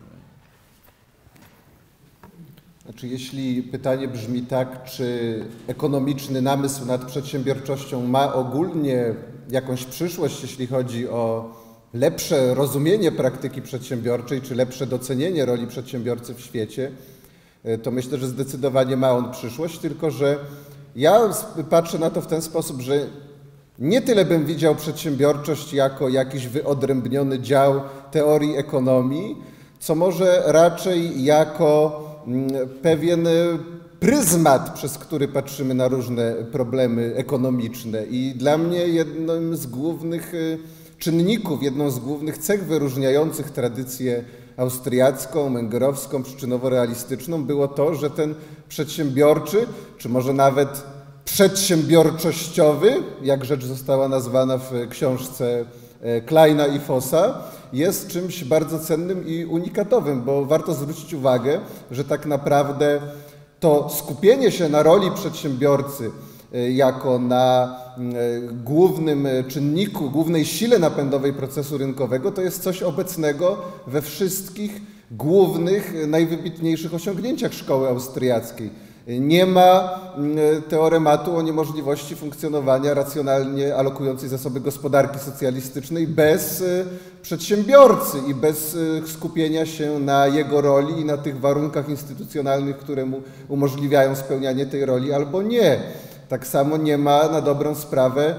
Znaczy, jeśli pytanie brzmi tak, czy ekonomiczny namysł nad przedsiębiorczością ma ogólnie jakąś przyszłość, jeśli chodzi o lepsze rozumienie praktyki przedsiębiorczej, czy lepsze docenienie roli przedsiębiorcy w świecie, e, to myślę, że zdecydowanie ma on przyszłość, tylko że ja patrzę na to w ten sposób, że nie tyle bym widział przedsiębiorczość jako jakiś wyodrębniony dział teorii ekonomii, co może raczej jako pewien pryzmat, przez który patrzymy na różne problemy ekonomiczne. I dla mnie jednym z głównych y, czynników, jedną z głównych cech wyróżniających tradycję austriacką, węgrowską, przyczynowo-realistyczną było to, że ten przedsiębiorczy, czy może nawet przedsiębiorczościowy, jak rzecz została nazwana w książce e, Kleina i Fossa, jest czymś bardzo cennym i unikatowym, bo warto zwrócić uwagę, że tak naprawdę to skupienie się na roli przedsiębiorcy e, jako na e, głównym czynniku, głównej sile napędowej procesu rynkowego, to jest coś obecnego we wszystkich głównych, najwybitniejszych osiągnięciach szkoły austriackiej. Nie ma teorematu o niemożliwości funkcjonowania racjonalnie alokującej zasoby gospodarki socjalistycznej bez e, przedsiębiorcy i bez e, skupienia się na jego roli i na tych warunkach instytucjonalnych, które mu umożliwiają spełnianie tej roli albo nie. Tak samo nie ma na dobrą sprawę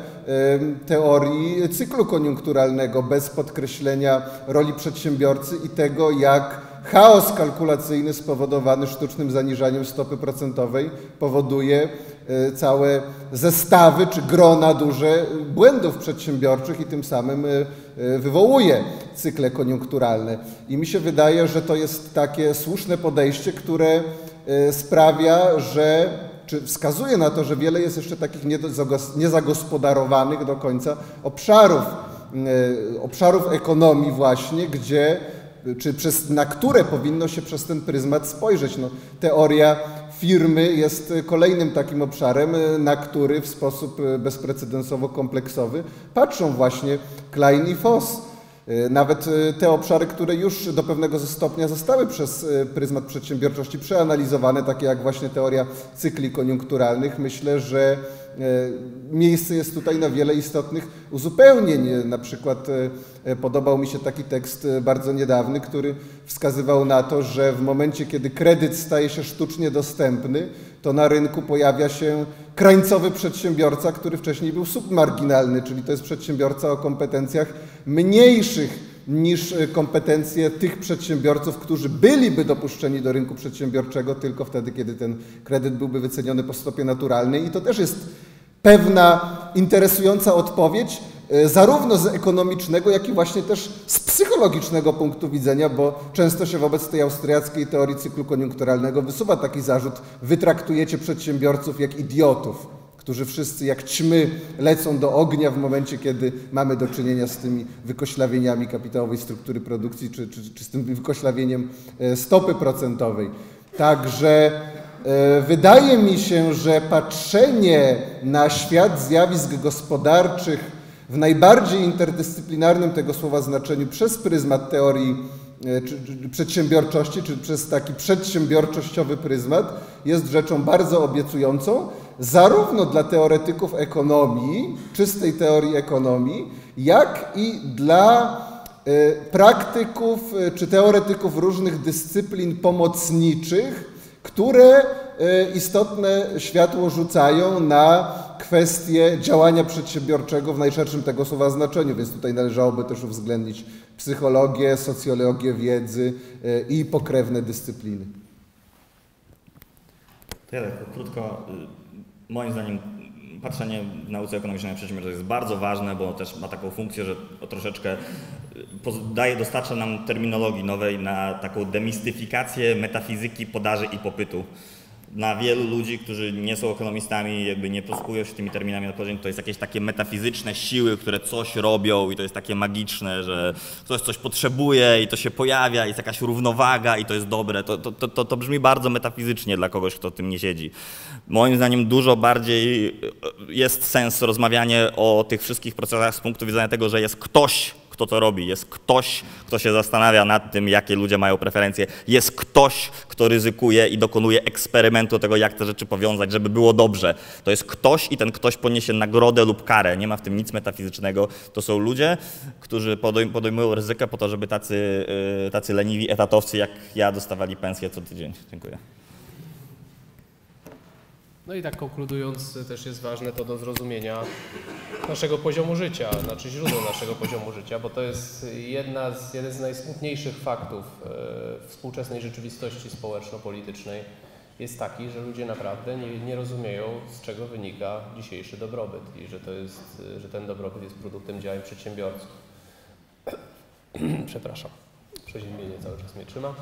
teorii cyklu koniunkturalnego bez podkreślenia roli przedsiębiorcy i tego, jak chaos kalkulacyjny spowodowany sztucznym zaniżaniem stopy procentowej powoduje e, całe zestawy czy grona duże błędów przedsiębiorczych i tym samym e, e, wywołuje cykle koniunkturalne. I mi się wydaje, że to jest takie słuszne podejście, które sprawia, że czy wskazuje na to, że wiele jest jeszcze takich niezagospodarowanych do końca obszarów, obszarów ekonomii właśnie, gdzie czy przez, na które powinno się przez ten pryzmat spojrzeć. No, teoria firmy jest kolejnym takim obszarem, na który w sposób bezprecedensowo kompleksowy patrzą właśnie Klein i Voss. Nawet te obszary, które już do pewnego stopnia zostały przez pryzmat przedsiębiorczości przeanalizowane, takie jak właśnie teoria cykli koniunkturalnych, myślę, że E, miejsce jest tutaj na wiele istotnych uzupełnień. Na przykład e, podobał mi się taki tekst e, bardzo niedawny, który wskazywał na to, że w momencie, kiedy kredyt staje się sztucznie dostępny, to na rynku pojawia się krańcowy przedsiębiorca, który wcześniej był submarginalny, czyli to jest przedsiębiorca o kompetencjach mniejszych niż kompetencje tych przedsiębiorców, którzy byliby dopuszczeni do rynku przedsiębiorczego tylko wtedy, kiedy ten kredyt byłby wyceniony po stopie naturalnej. I to też jest pewna interesująca odpowiedź, e, zarówno z ekonomicznego, jak i właśnie też z psychologicznego punktu widzenia, bo często się wobec tej austriackiej teorii cyklu koniunkturalnego wysuwa taki zarzut, wy traktujecie przedsiębiorców jak idiotów którzy wszyscy jak ćmy lecą do ognia w momencie, kiedy mamy do czynienia z tymi wykoślawieniami kapitałowej struktury produkcji, czy, czy, czy z tym wykoślawieniem e, stopy procentowej. Także e, wydaje mi się, że patrzenie na świat zjawisk gospodarczych w najbardziej interdyscyplinarnym tego słowa znaczeniu przez pryzmat teorii e, czy, czy, przedsiębiorczości, czy przez taki przedsiębiorczościowy pryzmat jest rzeczą bardzo obiecującą zarówno dla teoretyków ekonomii, czystej teorii ekonomii, jak i dla e, praktyków e, czy teoretyków różnych dyscyplin pomocniczych, które e, istotne światło rzucają na kwestię działania przedsiębiorczego w najszerszym tego słowa znaczeniu, więc tutaj należałoby też uwzględnić psychologię, socjologię wiedzy i pokrewne dyscypliny. To tylko krótko. Moim zdaniem patrzenie w nauce ekonomicznej na przedsiębiorczość jest bardzo ważne, bo też ma taką funkcję, że troszeczkę y, daje, dostarcza nam terminologii nowej na taką demistyfikację metafizyki podaży i popytu. Dla wielu ludzi, którzy nie są ekonomistami, jakby nie posługują się tymi terminami na co dzień, to jest jakieś takie metafizyczne siły, które coś robią i to jest takie magiczne, że ktoś coś potrzebuje i to się pojawia, jest jakaś równowaga i to jest dobre. To, to, to, to, brzmi bardzo metafizycznie dla kogoś, kto tym nie siedzi. Moim zdaniem dużo bardziej y, jest sens rozmawianie o tych wszystkich procesach z punktu widzenia tego, że jest ktoś, kto to robi, jest ktoś, kto się zastanawia nad tym, jakie ludzie mają preferencje, jest ktoś, kto ryzykuje i dokonuje eksperymentu tego, jak te rzeczy powiązać, żeby było dobrze. To jest ktoś i ten ktoś poniesie nagrodę lub karę. Nie ma w tym nic metafizycznego. To są ludzie, którzy podejm- podejmują ryzyko po to, żeby tacy, y, tacy leniwi etatowcy jak ja dostawali pensję co tydzień. Dziękuję. No i tak konkludując, też jest ważne to do zrozumienia naszego poziomu życia, znaczy źródło naszego poziomu życia, bo to jest jedna z, jeden z najsmutniejszych faktów e, współczesnej rzeczywistości społeczno-politycznej. Jest taki, że ludzie naprawdę nie, nie rozumieją, z czego wynika dzisiejszy dobrobyt i że, to jest, że ten dobrobyt jest produktem działań przedsiębiorców. Przepraszam, przeziębienie cały czas mnie trzyma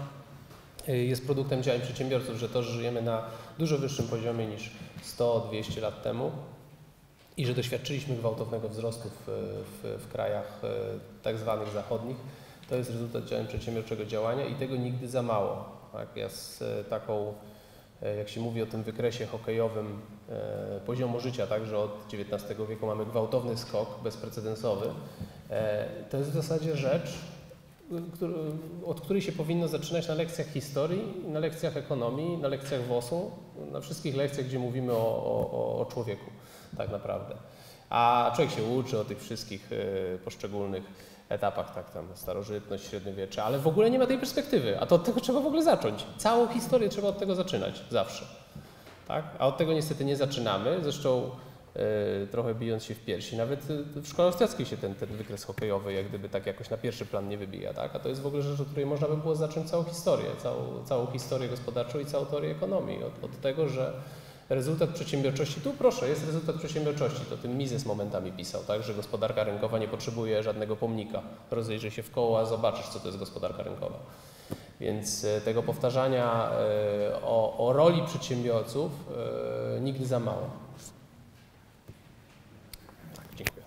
jest produktem działań przedsiębiorców, że to, że żyjemy na dużo wyższym poziomie niż 100-200 lat temu i że doświadczyliśmy gwałtownego wzrostu w, w, w krajach e, tak zwanych zachodnich, to jest rezultat działań przedsiębiorczego działania i tego nigdy za mało. Tak? Ja z e, taką, jak się mówi o tym wykresie hokejowym poziomu życia, tak, że od XIX wieku mamy gwałtowny skok bezprecedensowy, e, to jest w zasadzie rzecz, od której się powinno zaczynać na lekcjach historii, na lekcjach ekonomii, na lekcjach WOS-u, na wszystkich lekcjach, gdzie mówimy o, o, o człowieku tak naprawdę. A człowiek się uczy o tych wszystkich y, poszczególnych etapach, tak tam starożytność, średniowiecze, ale w ogóle nie ma tej perspektywy, a to od tego trzeba w ogóle zacząć. Całą historię trzeba od tego zaczynać, zawsze. Tak? A od tego niestety nie zaczynamy, zresztą trochę bijąc się w piersi. Nawet y, w szkole austriackiej się ten, ten wykres hokejowy jak gdyby tak jakoś na pierwszy plan nie wybija, tak? A to jest w ogóle rzecz, od której można by było zacząć całą historię, całą, całą historię gospodarczą i całą teorię ekonomii. Od, od tego, że rezultat przedsiębiorczości, tu proszę, jest rezultat przedsiębiorczości, to tym Mises momentami pisał, tak? Że gospodarka rynkowa nie potrzebuje żadnego pomnika. Rozejrzyj się w koło, a zobaczysz, co to jest gospodarka rynkowa. Więc e, tego powtarzania e, o, o roli przedsiębiorców e, nigdy za mało. Tak, dziękuję.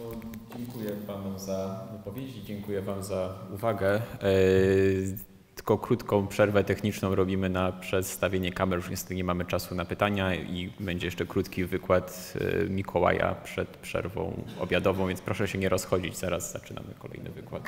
To dziękuję Panom za wypowiedzi, dziękuję Wam za uwagę. E, Tylko krótką przerwę techniczną robimy na przedstawienie kamer, już niestety nie mamy czasu na pytania i będzie jeszcze krótki wykład e, Mikołaja przed przerwą obiadową, więc proszę się nie rozchodzić, zaraz zaczynamy kolejny wykład.